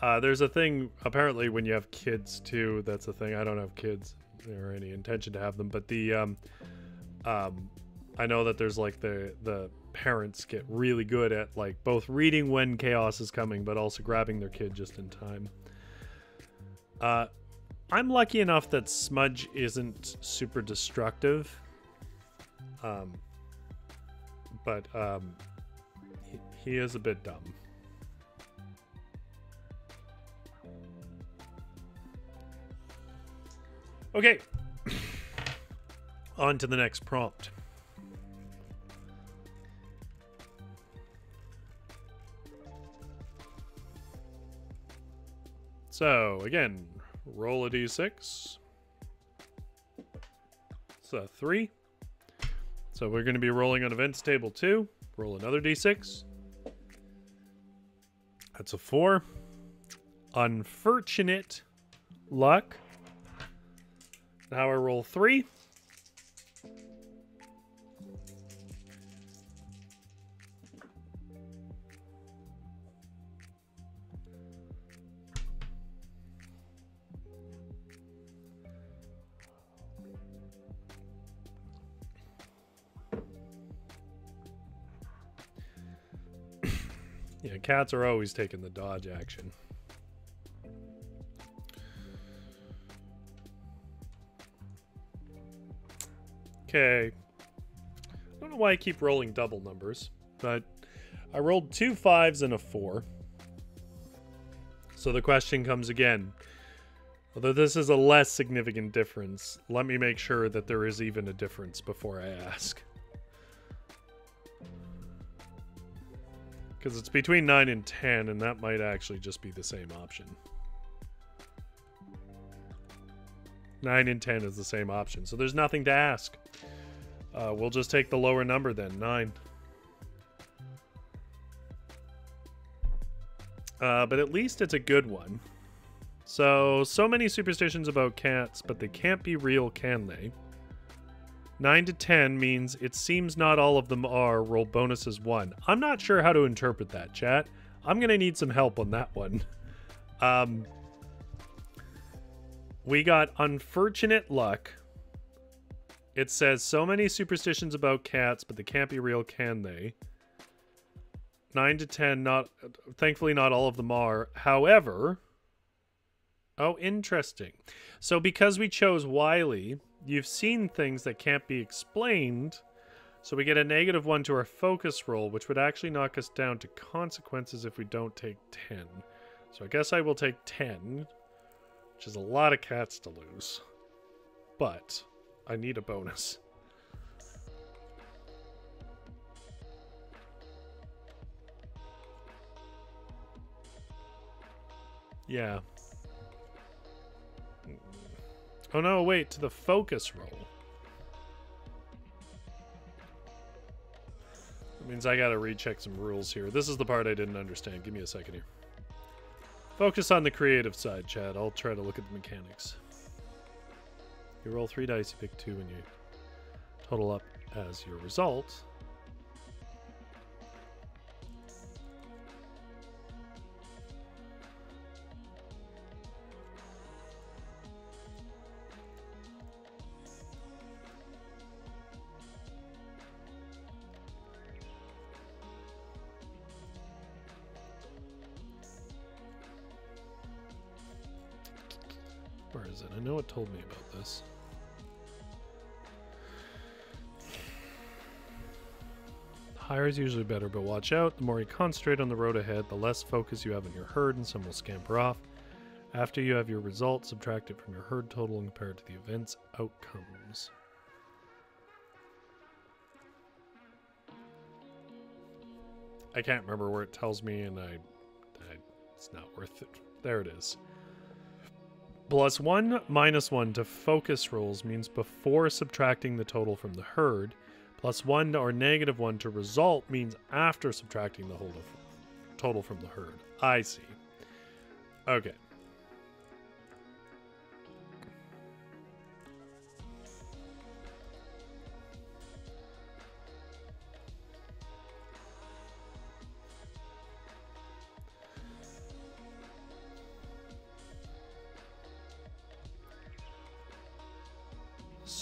Speaker 1: Uh, there's a thing apparently when you have kids too. That's a thing. I don't have kids or any intention to have them, but the um, um, I know that there's like the the parents get really good at like both reading when chaos is coming, but also grabbing their kid just in time. Uh, I'm lucky enough that Smudge isn't super destructive. Um, but um, he, he is a bit dumb. Okay. <coughs> On to the next prompt. So, again, roll a d6. So, three. So, we're going to be rolling on events table two. Roll another d6. That's a four. Unfortunate luck. Now I roll three. Cats are always taking the dodge action. Okay. I don't know why I keep rolling double numbers, but I rolled two fives and a four. So the question comes again. Although this is a less significant difference, let me make sure that there is even a difference before I ask. Because it's between 9 and 10, and that might actually just be the same option. 9 and 10 is the same option, so there's nothing to ask. Uh, we'll just take the lower number then, 9. Uh, but at least it's a good one. So, so many superstitions about cats, but they can't be real, can they? 9 to 10 means it seems not all of them are roll bonuses 1. I'm not sure how to interpret that, chat. I'm going to need some help on that one. <laughs> Um, we got unfortunate luck. It says so many superstitions about cats, but they can't be real, can they? 9 to 10 not thankfully not all of them are. However, oh interesting. So because we chose Wily, you've seen things that can't be explained. So we get a negative 1 to our focus roll, which would actually knock us down to consequences if we don't take 10. So I guess I will take 10 which is a lot of cats to lose. But I need a bonus. Yeah. Oh no, wait, to the focus roll. That means I gotta recheck some rules here. This is the part I didn't understand. Give me a second here. Focus on the creative side, Chad. I'll try to look at the mechanics. You roll three dice, you pick two, and you total up as your result. Told me about this. Higher is usually better, but watch out. The more you concentrate on the road ahead, the less focus you have on your herd, and some will scamper off. After you have your result, subtract it from your herd total and compare it to the event's outcomes. I can't remember where it tells me, and I, I it's not worth it. There it is. Plus 1 minus 1 to focus rolls means before subtracting the total from the herd. Plus 1 or negative 1 to result means after subtracting the whole total from the herd. I see. Okay.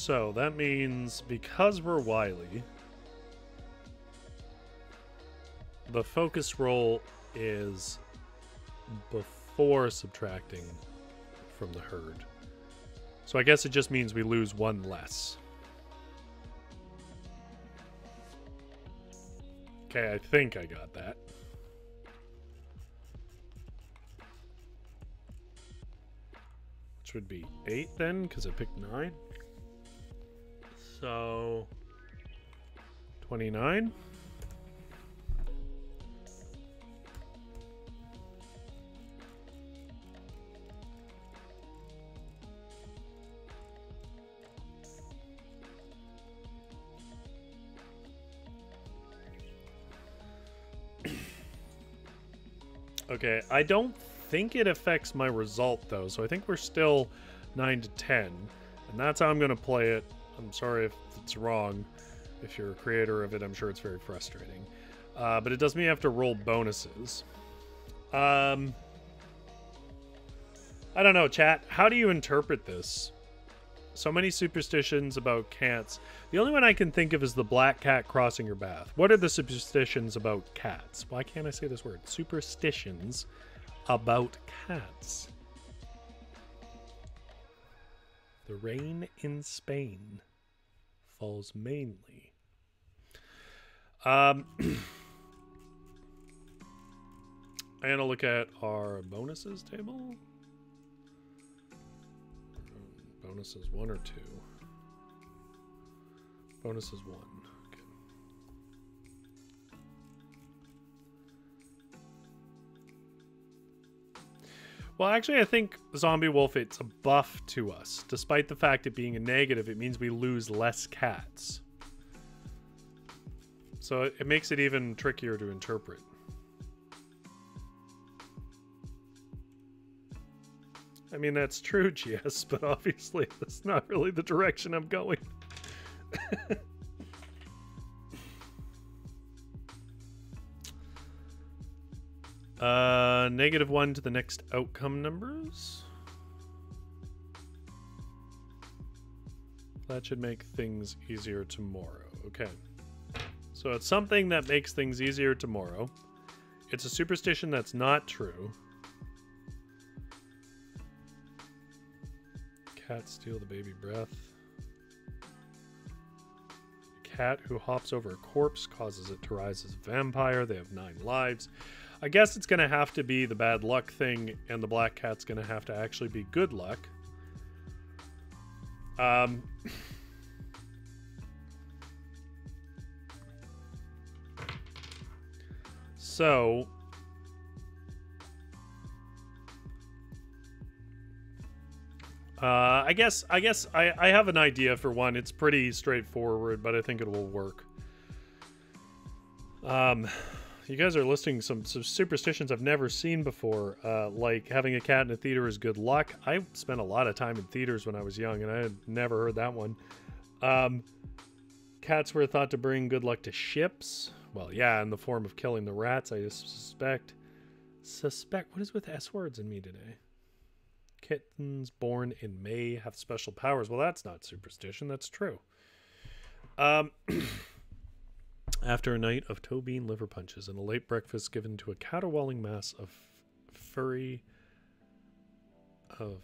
Speaker 1: So that means because we're wily, the focus roll is before subtracting from the herd. So I guess it just means we lose one less. Okay, I think I got that. Which would be 8 then, because I picked 9. So 29. <clears throat> okay, I don't think it affects my result though, so I think we're still 9 to 10. And that's how I'm going to play it I'm sorry if it's wrong. If you're a creator of it, I'm sure it's very frustrating. Uh, but it does mean you have to roll bonuses. Um, I don't know, chat. How do you interpret this? So many superstitions about cats. The only one I can think of is the black cat crossing your path. What are the superstitions about cats? Why can't I say this word? Superstitions about cats. The rain in Spain falls mainly. Um, I'm going to look at our bonuses table. Bonuses one or two? Bonuses one. Well, actually, I think Zombie Wolf, it's a buff to us. Despite the fact it being a negative, it means we lose less cats. So it makes it even trickier to interpret. I mean, that's true, <laughs> GS, but obviously that's not really the direction I'm going. <laughs> uh, negative one to the next outcome numbers. That should make things easier tomorrow. Okay. So it's something that makes things easier tomorrow. It's a superstition that's not true. Cat steal the baby breath. Cat who hops over a corpse causes it to rise as a vampire. They have nine lives. I guess it's going to have to be the bad luck thing, and the black cat's going to have to actually be good luck. Um. <laughs> so, Uh, I guess I guess I, I have an idea for one. It's pretty straightforward, but I think it will work. Um, you guys are listing some, some superstitions I've never seen before, uh, like having a cat in a theater is good luck. I spent a lot of time in theaters when I was young, and I had never heard that one. Um, cats were thought to bring good luck to ships. Well, yeah, in the form of killing the rats. I suspect. Suspect. What is with S words in me today? kittens born in May have special powers. Well, that's not superstition. That's true. Um, <clears throat> after a night of toe bean liver punches and a late breakfast given to a caterwauling mass of furry of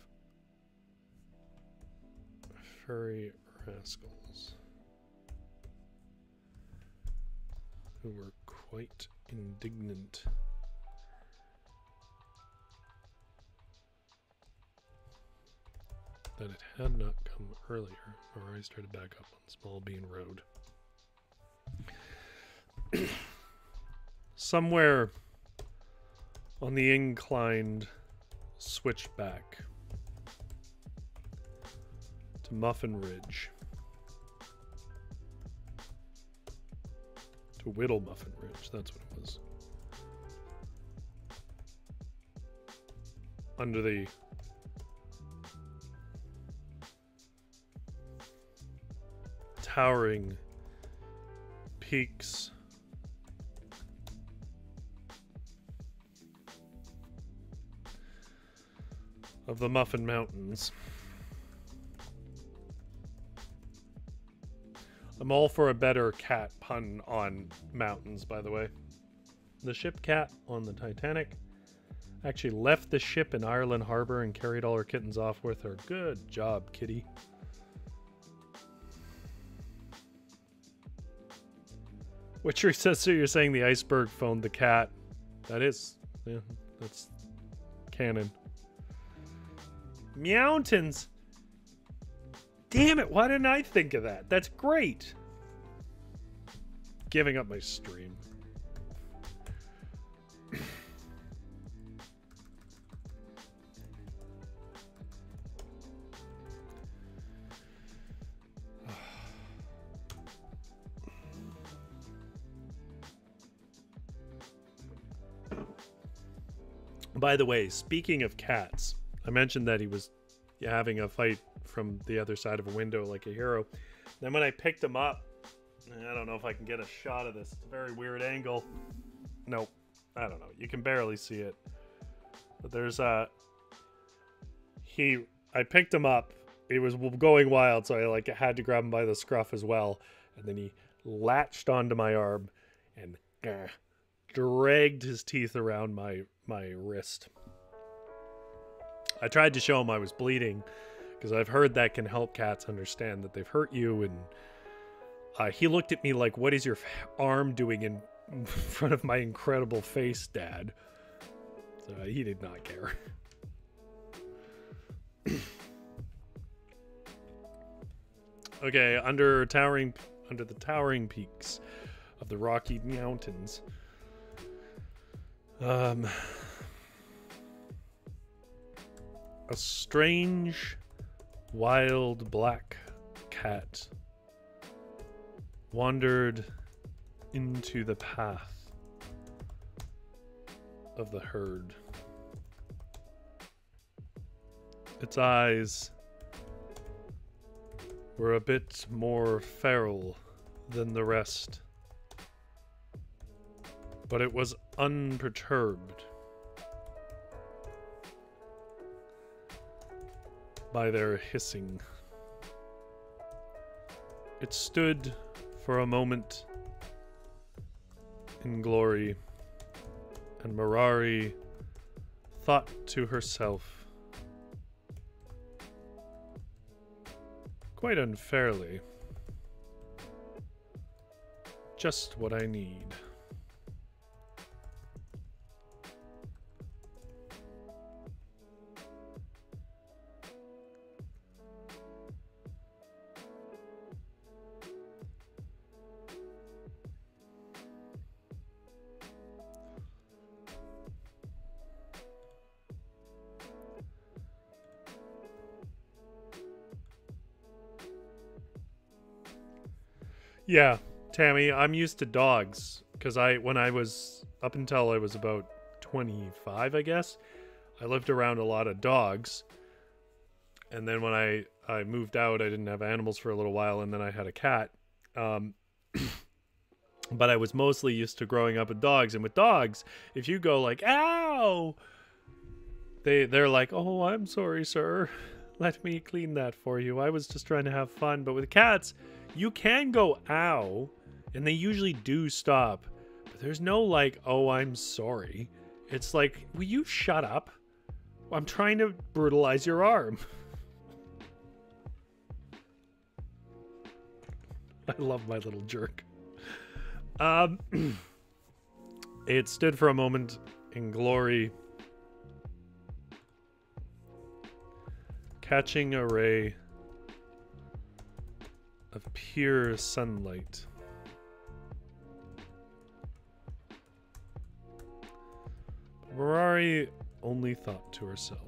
Speaker 1: furry rascals who were quite indignant that it had not come earlier, or I started back up on Small Bean Road. Somewhere on the inclined switchback to Muffin Ridge. To Whittle Muffin Ridge, that's what it was. Under the towering peaks. Of the Muffin Mountains. I'm all for a better cat pun on mountains, by the way. The ship cat on the Titanic actually left the ship in Ireland Harbor and carried all her kittens off with her. Good job, kitty. Witchery says so you're saying the iceberg phoned the cat. That is, yeah, that's canon. Mountains. Damn it, why didn't I think of that? That's great. Giving up my stream. By the way, speaking of cats, I mentioned that he was having a fight from the other side of a window like a hero. Then when I picked him up, I don't know if I can get a shot of this. It's a very weird angle. Nope. I don't know. You can barely see it. But there's a he I picked him up. He was going wild, so I like had to grab him by the scruff as well. And then he latched onto my arm and uh, dragged his teeth around my my wrist. I tried to show him I was bleeding because I've heard that can help cats understand that they've hurt you. And uh, he looked at me like, "What is your arm doing in <laughs> front of my incredible face, Dad?" So he did not care. <coughs> okay, under towering under the towering peaks of the Rocky Mountains. Um, a strange, wild black cat wandered into the path of the herd. Its eyes were a bit more feral than the rest, but it was unperturbed by their hissing. It stood for a moment in glory, and Mirari thought to herself, quite unfairly, just what I need. Yeah, Tammy, I'm used to dogs because I when I was up until I was about 25, I guess, I lived around a lot of dogs. And then when I I moved out, I didn't have animals for a little while, and then I had a cat. Um, <clears throat> but I was mostly used to growing up with dogs, and with dogs, if you go like "ow," they they're like, "Oh, I'm sorry, sir. Let me clean that for you. I was just trying to have fun." But with cats you can go ow, and they usually do stop. But there's no like, oh, I'm sorry. It's like, will you shut up? I'm trying to brutalize your arm. <laughs> I love my little jerk. Um, <clears throat> it stood for a moment in glory, catching a ray of pure sunlight. Mirari only thought to herself.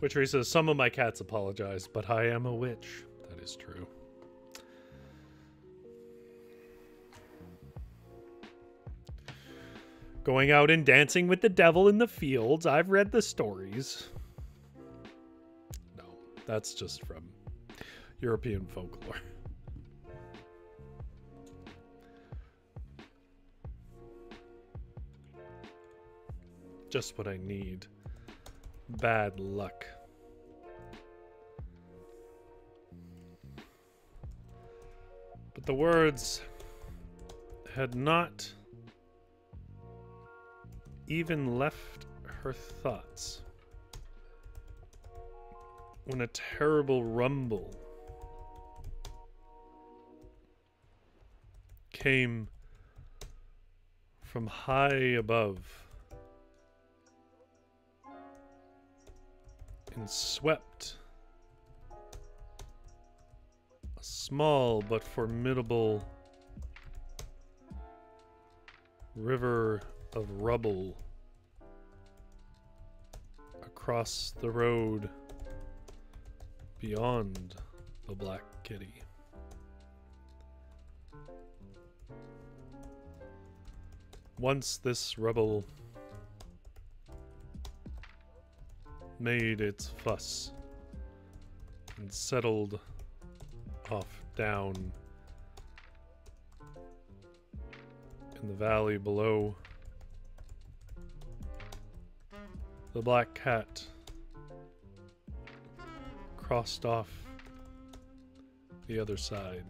Speaker 1: Witchery says, Some of my cats apologize, but I am a witch. That is true. Going out and dancing with the devil in the fields. I've read the stories. That's just from European folklore. Just what I need. Bad luck. But the words had not even left her thoughts when a terrible rumble came from high above and swept a small but formidable river of rubble across the road beyond the Black Kitty. once this rebel made its fuss and settled off down in the valley below. The black cat crossed off the other side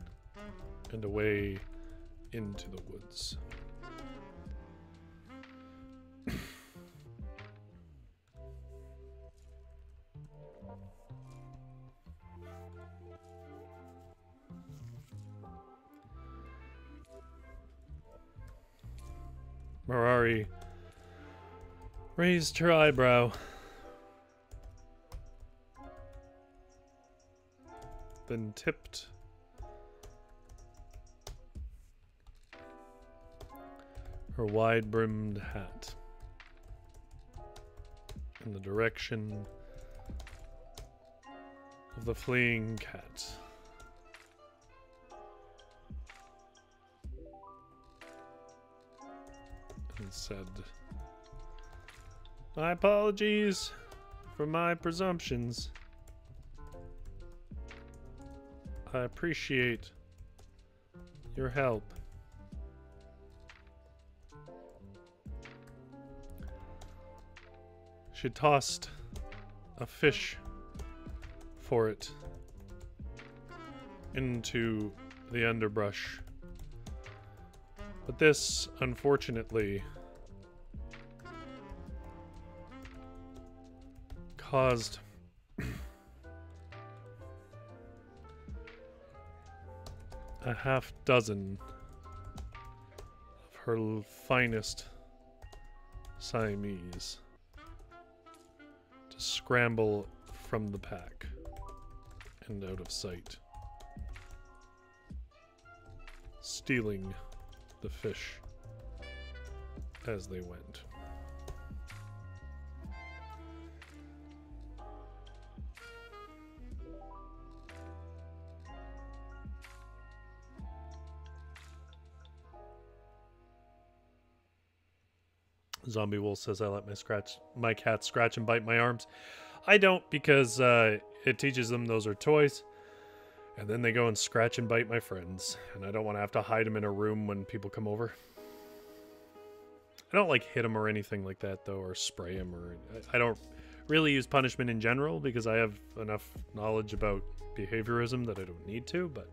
Speaker 1: and away into the woods. Mirari raised her eyebrow. Then tipped her wide brimmed hat in the direction of the fleeing cat. And said, My apologies for my presumptions. I appreciate your help. She tossed a fish for it into the underbrush. But this, unfortunately, caused a half dozen of her finest Siamese to scramble from the pack and out of sight, stealing the fish as they went. Zombie Wolf says I let my scratch my cat scratch and bite my arms. I don't because uh, it teaches them those are toys. And then they go and scratch and bite my friends. And I don't want to have to hide them in a room when people come over. I don't like hit them or anything like that though, or spray them, or I don't really use punishment in general because I have enough knowledge about behaviorism that I don't need to. But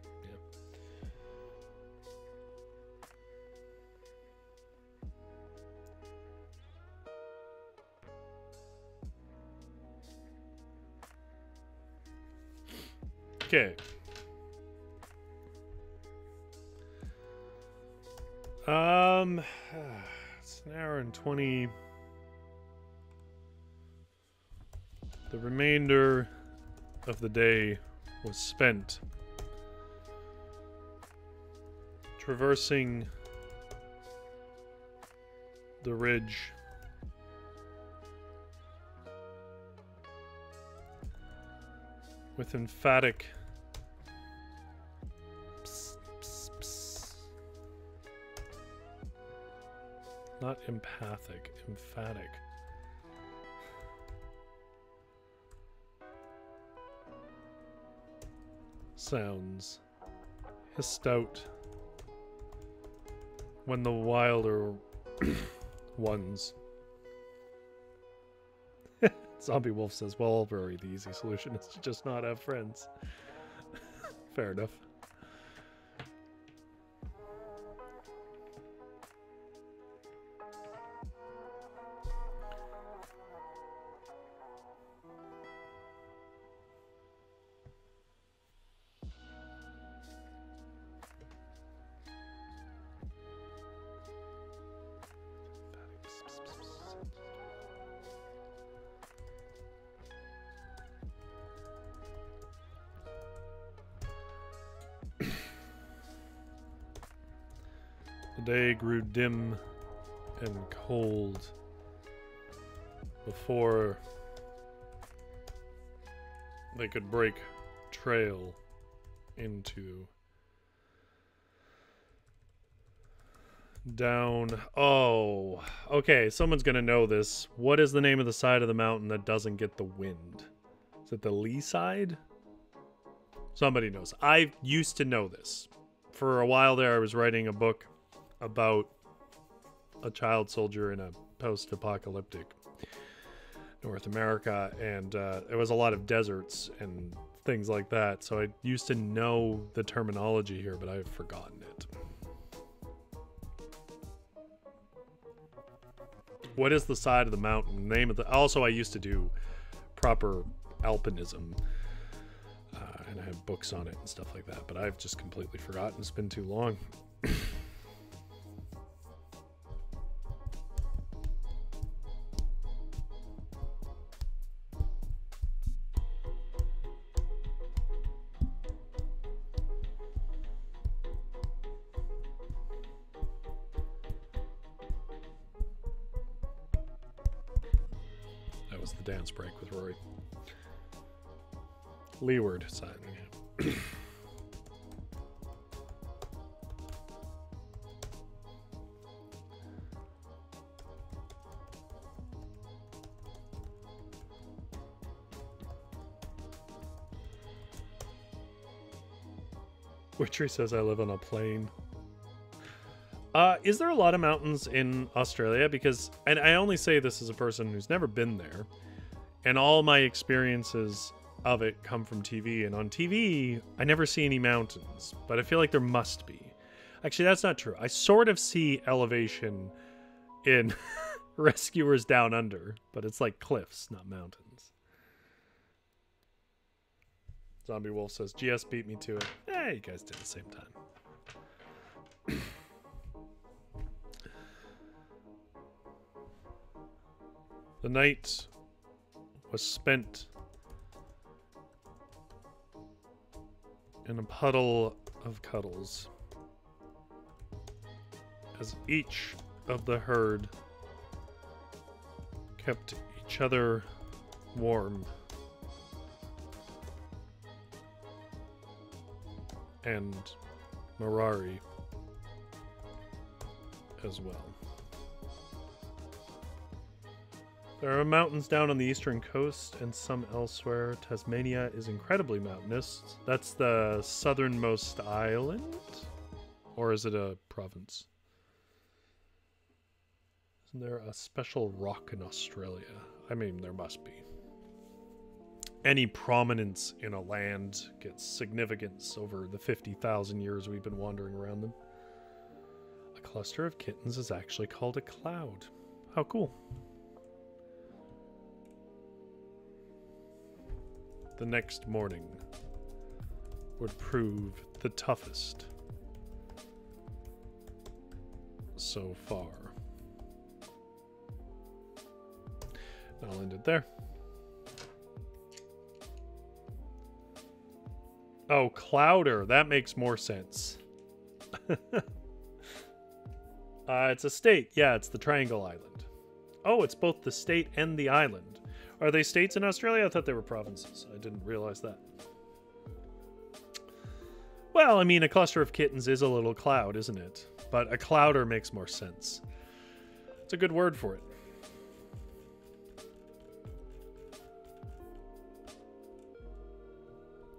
Speaker 1: okay. Um, it's an hour and 20. The remainder of the day was spent traversing the ridge with emphatic Not empathic, emphatic. Sounds hissed out when the wilder <coughs> ones. <laughs> Zombie Wolf says, Well, Rory, the easy solution is to just not have friends. <laughs> Fair enough. Dim and cold before they could break trail into down. Oh, okay. Someone's gonna know this. What is the name of the side of the mountain that doesn't get the wind? Is it the lee side? Somebody knows. I used to know this. For a while there, I was writing a book about a child soldier in a post-apocalyptic North America, and uh, there was a lot of deserts and things like that. So I used to know the terminology here, but I've forgotten it. What is the side of the mountain? Name of the. Also, I used to do proper alpinism, uh, and I have books on it and stuff like that. But I've just completely forgotten. It's been too long. <clears throat> the dance break with Rory. Leeward side. <clears throat> Witchery says I live on a plain. Uh, is there a lot of mountains in Australia? Because, and I only say this as a person who's never been there, and all my experiences of it come from TV. And on TV, I never see any mountains, but I feel like there must be. Actually, that's not true. I sort of see elevation in <laughs> Rescuers Down Under, but it's like cliffs, not mountains. Zombie Wolf says, GS beat me to it. Eh, you guys did the same time. <coughs> The night was spent in a puddle of cuddles as each of the herd kept each other warm and Mirari as well. There are mountains down on the eastern coast and some elsewhere. Tasmania is incredibly mountainous. That's the southernmost island? Or is it a province? Isn't there a special rock in Australia? I mean, there must be. Any prominence in a land gets significance over the 50,000 years we've been wandering around them. A cluster of kittens is actually called a cloud. How cool. The next morning would prove the toughest so far. I'll end it there. Oh, Clouder. That makes more sense. <laughs> uh, it's a state. Yeah, it's the Triangle Island. Oh, it's both the state and the island. Are they states in Australia? I thought they were provinces. I didn't realize that. Well, I mean, a cluster of kittens is a little cloud, isn't it? But a clouder makes more sense. It's a good word for it.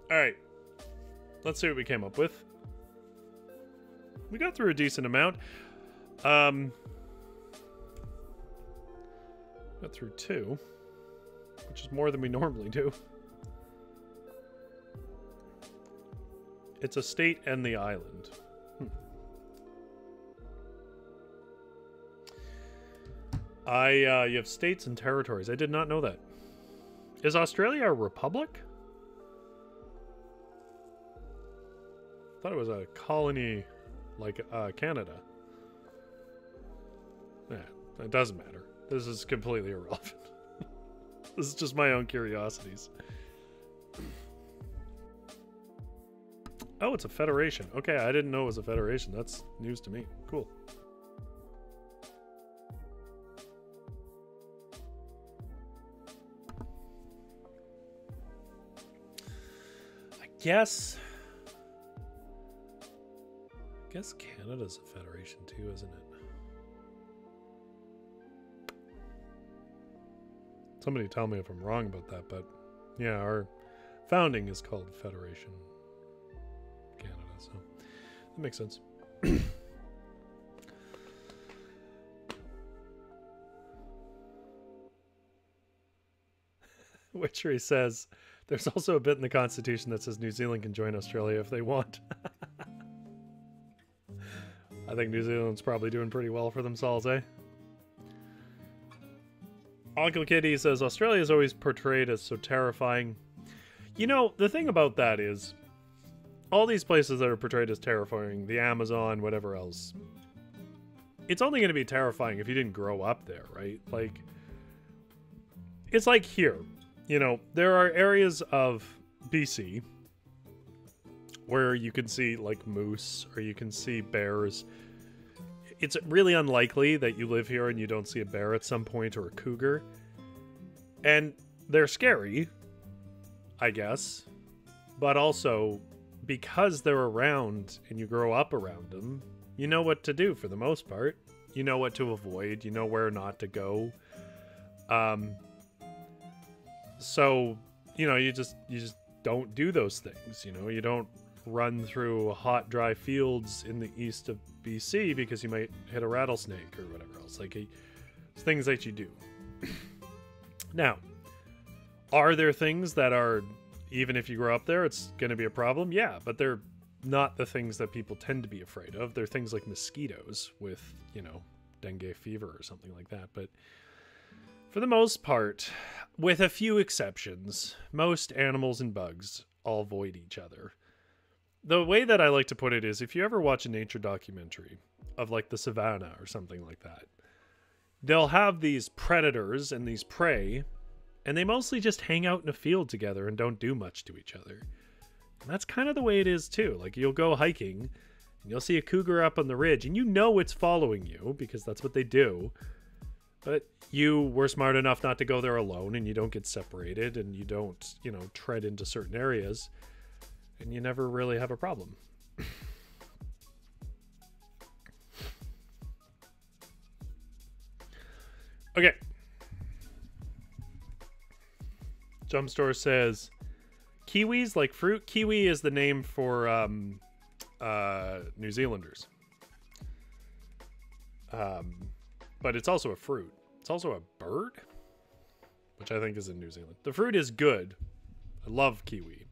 Speaker 1: Alright. Let's see what we came up with. We got through a decent amount. Um, got through two which is more than we normally do. It's a state and the island. Hmm. I, uh, you have states and territories. I did not know that. Is Australia a republic? I thought it was a colony like uh, Canada. Yeah, it doesn't matter. This is completely irrelevant. <laughs> this is just my own curiosities. Oh, it's a federation. Okay, I didn't know it was a federation. That's news to me. Cool. I guess... I guess Canada's a federation too, isn't it? Somebody tell me if I'm wrong about that, but yeah, our founding is called Federation Canada, so that makes sense. <coughs> Witchery says there's also a bit in the Constitution that says New Zealand can join Australia if they want. <laughs> I think New Zealand's probably doing pretty well for themselves, eh? Uncle Kitty says Australia is always portrayed as so terrifying. You know, the thing about that is all these places that are portrayed as terrifying, the Amazon, whatever else, it's only going to be terrifying if you didn't grow up there, right? Like, it's like here. You know, there are areas of BC where you can see like moose or you can see bears. It's really unlikely that you live here and you don't see a bear at some point or a cougar. And they're scary, I guess. But also, because they're around and you grow up around them, you know what to do for the most part. You know what to avoid, you know where not to go. Um so, you know, you just you just don't do those things, you know. You don't run through hot dry fields in the east of BC because you might hit a rattlesnake or whatever else. Like things that you do. <clears throat> now, are there things that are even if you grow up there, it's going to be a problem? Yeah, but they're not the things that people tend to be afraid of. They're things like mosquitoes with, you know, dengue fever or something like that. But for the most part, with a few exceptions, most animals and bugs all avoid each other. The way that I like to put it is if you ever watch a nature documentary of like the savannah or something like that, they'll have these predators and these prey, and they mostly just hang out in a field together and don't do much to each other. And that's kind of the way it is too. Like you'll go hiking and you'll see a cougar up on the ridge and you know it's following you because that's what they do. But you were smart enough not to go there alone and you don't get separated and you don't, you know, tread into certain areas and you never really have a problem. okay. Jumpstore says kiwis like fruit. Kiwi is the name for um, uh, New Zealanders. Um, but it's also a fruit. It's also a bird, which I think is in New Zealand. The fruit is good. I love kiwi.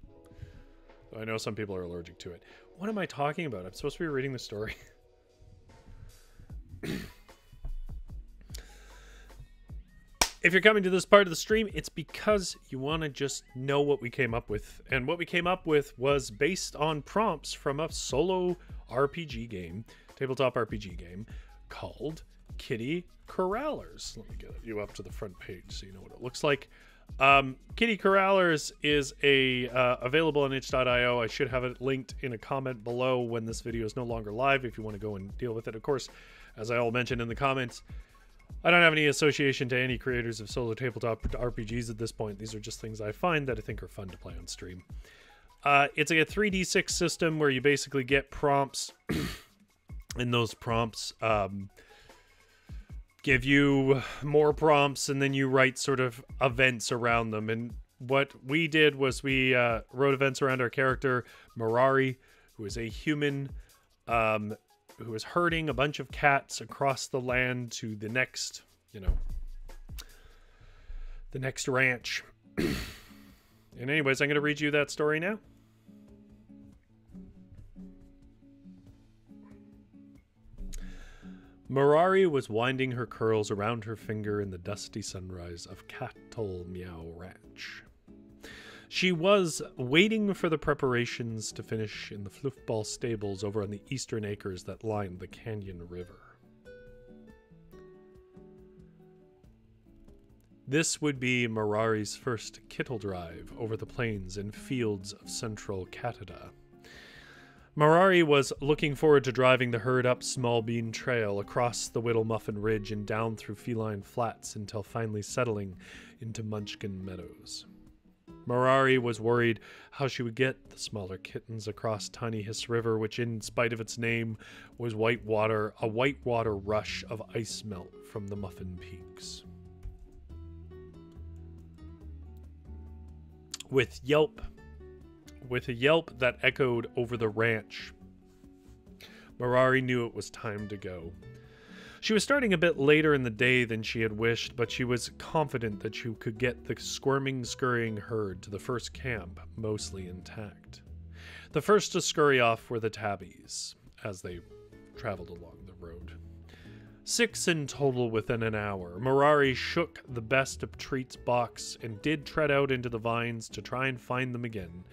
Speaker 1: I know some people are allergic to it. What am I talking about? I'm supposed to be reading the story. <laughs> if you're coming to this part of the stream, it's because you want to just know what we came up with. And what we came up with was based on prompts from a solo RPG game, tabletop RPG game, called Kitty Corrallers. Let me get you up to the front page so you know what it looks like. Um, Kitty Corrallers is a uh, available on itch.io. I should have it linked in a comment below when this video is no longer live if you want to go and deal with it. Of course, as I all mentioned in the comments, I don't have any association to any creators of solo tabletop RPGs at this point. These are just things I find that I think are fun to play on stream. Uh, it's like a 3d6 system where you basically get prompts, <clears throat> and those prompts um, give you more prompts and then you write sort of events around them. And what we did was we uh, wrote events around our character, Mirari, who is a human um, who is herding a bunch of cats across the land to the next, you know, the next ranch. and, <clears throat> anyways, I'm going to read you that story now. Mirari was winding her curls around her finger in the dusty sunrise of Cattle Meow Ranch. She was waiting for the preparations to finish in the Floofball stables over on the eastern acres that lined the Canyon River. This would be Mirari's first kittle drive over the plains and fields of central Katata. Mirari was looking forward to driving the herd up Small Bean Trail across the Whittle Muffin Ridge and down through Feline Flats until finally settling into Munchkin Meadows. Mirari was worried how she would get the smaller kittens across Tiny Hiss River, which, in spite of its name, was white water, a white water rush of ice melt from the Muffin Peaks. with yelp with a yelp that echoed over the ranch. Mirari knew it was time to go. She was starting a bit later in the day than she had wished, but she was confident that she could get the squirming, scurrying herd to the first camp mostly intact. The first to scurry off were the tabbies as they traveled along the road. Six in total within an hour. Mirari shook the best of Treat's box and did tread out into the vines to try and find them again.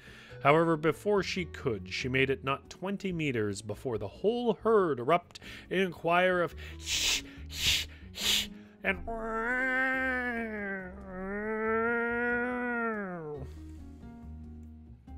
Speaker 1: However, before she could, she made it not twenty meters before the whole herd erupt in a choir of shh, shh, shh, and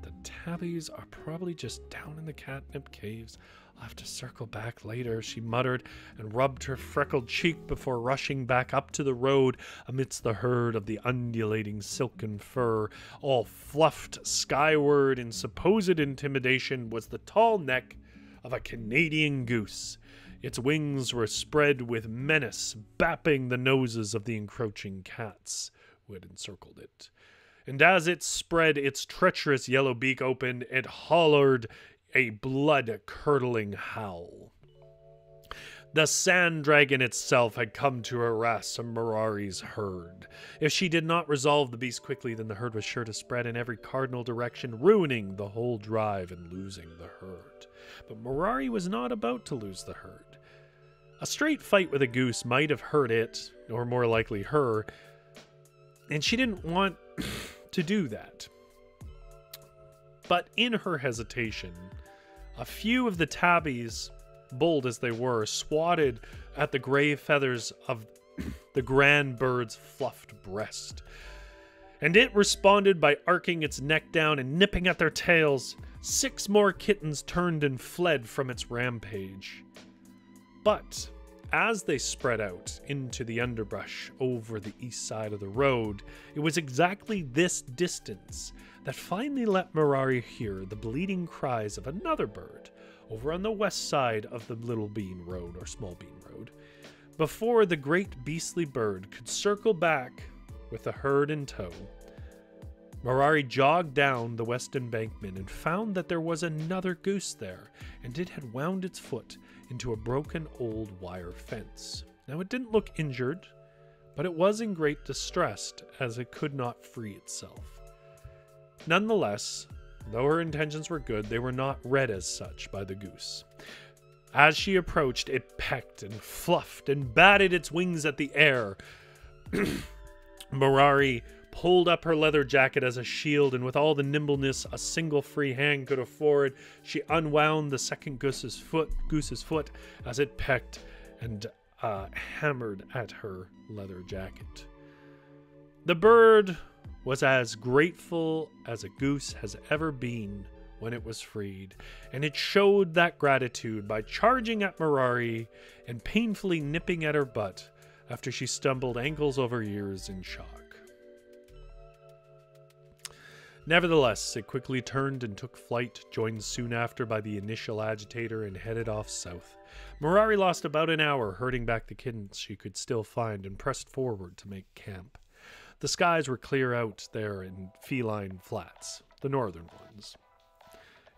Speaker 1: the tabbies are probably just down in the catnip caves. I'll have to circle back later, she muttered, and rubbed her freckled cheek before rushing back up to the road amidst the herd of the undulating silken fur. All fluffed skyward in supposed intimidation was the tall neck of a Canadian goose. Its wings were spread with menace, bapping the noses of the encroaching cats who had encircled it. And as it spread its treacherous yellow beak open, it hollered a blood curdling howl. The sand dragon itself had come to harass Mirari's herd. If she did not resolve the beast quickly, then the herd was sure to spread in every cardinal direction, ruining the whole drive and losing the herd. But Mirari was not about to lose the herd. A straight fight with a goose might have hurt it, or more likely her, and she didn't want <clears throat> to do that. But in her hesitation, a few of the tabbies, bold as they were, swatted at the gray feathers of the grand bird's fluffed breast. And it responded by arcing its neck down and nipping at their tails. Six more kittens turned and fled from its rampage. But as they spread out into the underbrush over the east side of the road, it was exactly this distance that finally let Mirari hear the bleating cries of another bird over on the west side of the Little Bean Road or Small Bean Road, before the great beastly bird could circle back with the herd in tow. Mirari jogged down the west embankment and found that there was another goose there, and it had wound its foot into a broken old wire fence. Now it didn't look injured, but it was in great distress as it could not free itself. Nonetheless, though her intentions were good, they were not read as such by the goose. As she approached, it pecked and fluffed and batted its wings at the air. <clears throat> Mirari pulled up her leather jacket as a shield, and with all the nimbleness a single free hand could afford, she unwound the second goose's foot, goose's foot as it pecked and uh, hammered at her leather jacket. The bird was as grateful as a goose has ever been when it was freed, and it showed that gratitude by charging at Mirari and painfully nipping at her butt after she stumbled ankles over ears in shock. Nevertheless, it quickly turned and took flight, joined soon after by the initial agitator, and headed off south. Mirari lost about an hour herding back the kittens she could still find and pressed forward to make camp. The skies were clear out there in feline flats, the northern ones.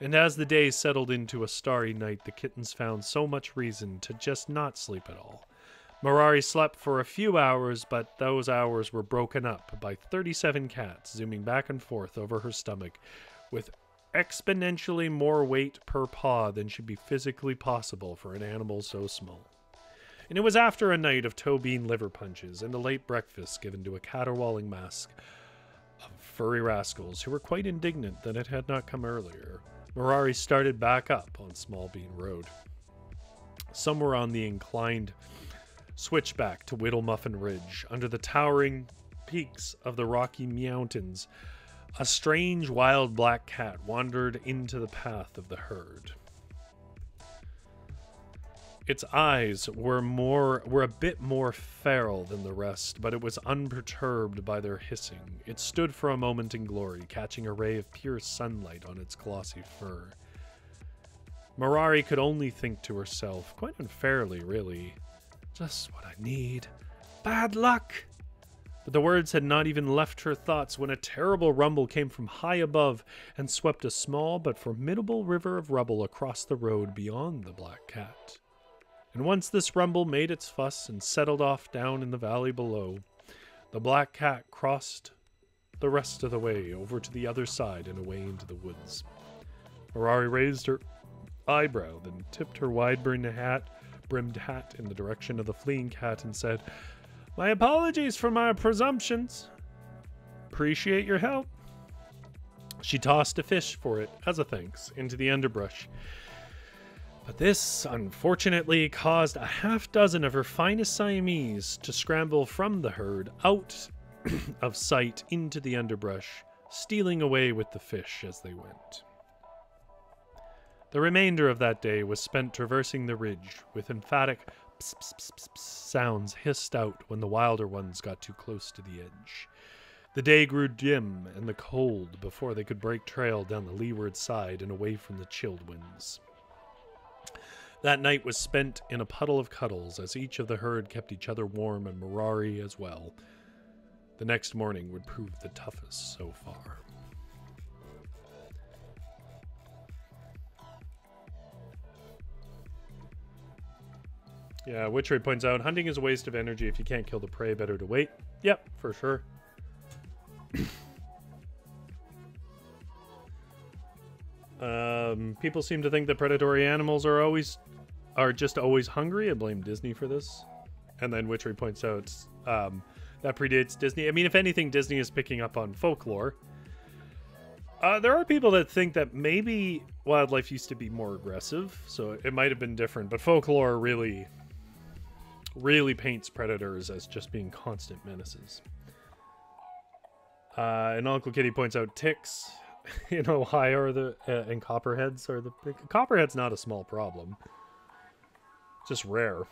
Speaker 1: And as the day settled into a starry night, the kittens found so much reason to just not sleep at all. Mirari slept for a few hours, but those hours were broken up by 37 cats zooming back and forth over her stomach with exponentially more weight per paw than should be physically possible for an animal so small and it was after a night of toe bean liver punches and a late breakfast given to a caterwauling mask of furry rascals who were quite indignant that it had not come earlier. Mirari started back up on Small Bean Road. Somewhere on the inclined switchback to Whittle Muffin Ridge, under the towering peaks of the Rocky Mountains, a strange wild black cat wandered into the path of the herd. Its eyes were more were a bit more feral than the rest, but it was unperturbed by their hissing. It stood for a moment in glory, catching a ray of pure sunlight on its glossy fur. Mirari could only think to herself, quite unfairly, really, just what I need. Bad luck! But the words had not even left her thoughts when a terrible rumble came from high above and swept a small but formidable river of rubble across the road beyond the Black Cat. And once this rumble made its fuss and settled off down in the valley below, the Black Cat crossed the rest of the way over to the other side and away into the woods. Mirari raised her eyebrow, then tipped her wide-brimmed hat, brimmed hat in the direction of the fleeing cat and said, my apologies for my presumptions. Appreciate your help. She tossed a fish for it as a thanks into the underbrush. But this, unfortunately, caused a half dozen of her finest Siamese to scramble from the herd out <clears throat> of sight into the underbrush, stealing away with the fish as they went. The remainder of that day was spent traversing the ridge with emphatic pss, pss, pss, sounds hissed out when the wilder ones got too close to the edge. The day grew dim and the cold before they could break trail down the leeward side and away from the chilled winds. That night was spent in a puddle of cuddles as each of the herd kept each other warm and Mirari as well. The next morning would prove the toughest so far. Yeah, Witchery points out hunting is a waste of energy. If you can't kill the prey, better to wait. Yep, for sure. <coughs> um, people seem to think that predatory animals are always are just always hungry. I blame Disney for this. And then Witchery points out um, that predates Disney. I mean, if anything, Disney is picking up on folklore. Uh, there are people that think that maybe wildlife used to be more aggressive, so it might have been different. But folklore really really paints predators as just being constant menaces. Uh, and Uncle Kitty points out ticks <laughs> in Ohio are the uh, and copperheads are the copperhead's not a small problem. Just rare.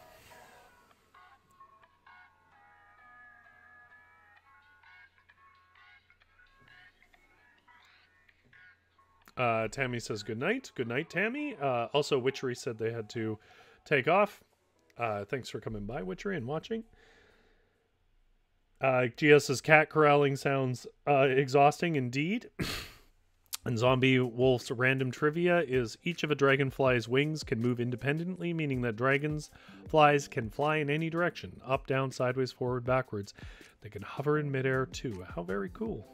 Speaker 1: Uh, Tammy says good night. Good night, Tammy. Uh, also, Witchery said they had to take off. Uh, thanks for coming by, Witchery, and watching. Uh, GS's cat corralling sounds uh, exhausting indeed. <coughs> and Zombie Wolf's random trivia is each of a dragonfly's wings can move independently, meaning that dragons flies can fly in any direction up, down, sideways, forward, backwards. They can hover in midair too. How very cool.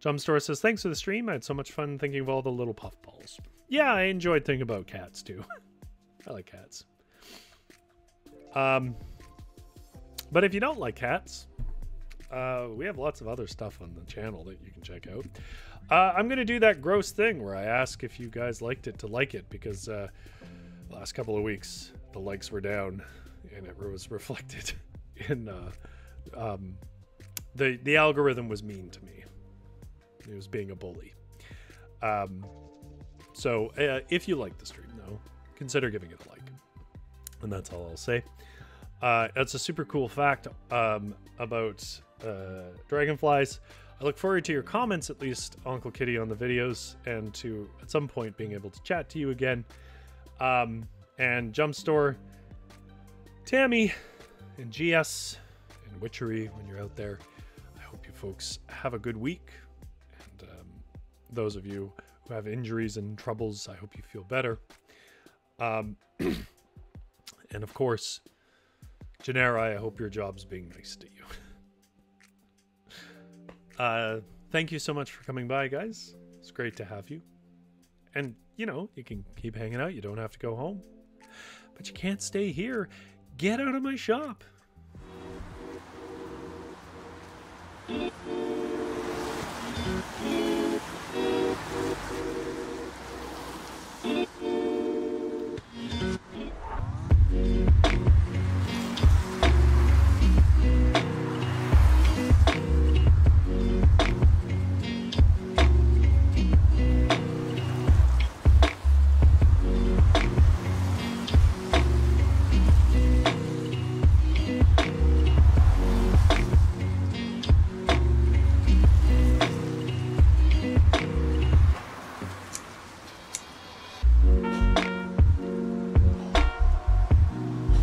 Speaker 1: Jumpstore says, Thanks for the stream. I had so much fun thinking of all the little puffballs. Yeah, I enjoyed thinking about cats too. <laughs> I like cats. Um, but if you don't like cats, uh, we have lots of other stuff on the channel that you can check out. Uh, I'm going to do that gross thing where I ask if you guys liked it to like it because uh, last couple of weeks the likes were down and it was reflected <laughs> in uh, um, the the algorithm was mean to me. It was being a bully. Um, so uh, if you like the stream though, consider giving it a like. And that's all I'll say. Uh, that's a super cool fact um, about uh, dragonflies. I look forward to your comments, at least, Uncle Kitty, on the videos, and to at some point being able to chat to you again. Um, and Jumpstore, Tammy, and GS, and Witchery when you're out there. I hope you folks have a good week. And um, those of you who have injuries and troubles, I hope you feel better. Um, <clears throat> and of course, Genera, I hope your job's being nice to you. <laughs> uh, thank you so much for coming by, guys. It's great to have you. And, you know, you can keep hanging out. You don't have to go home. But you can't stay here. Get out of my shop.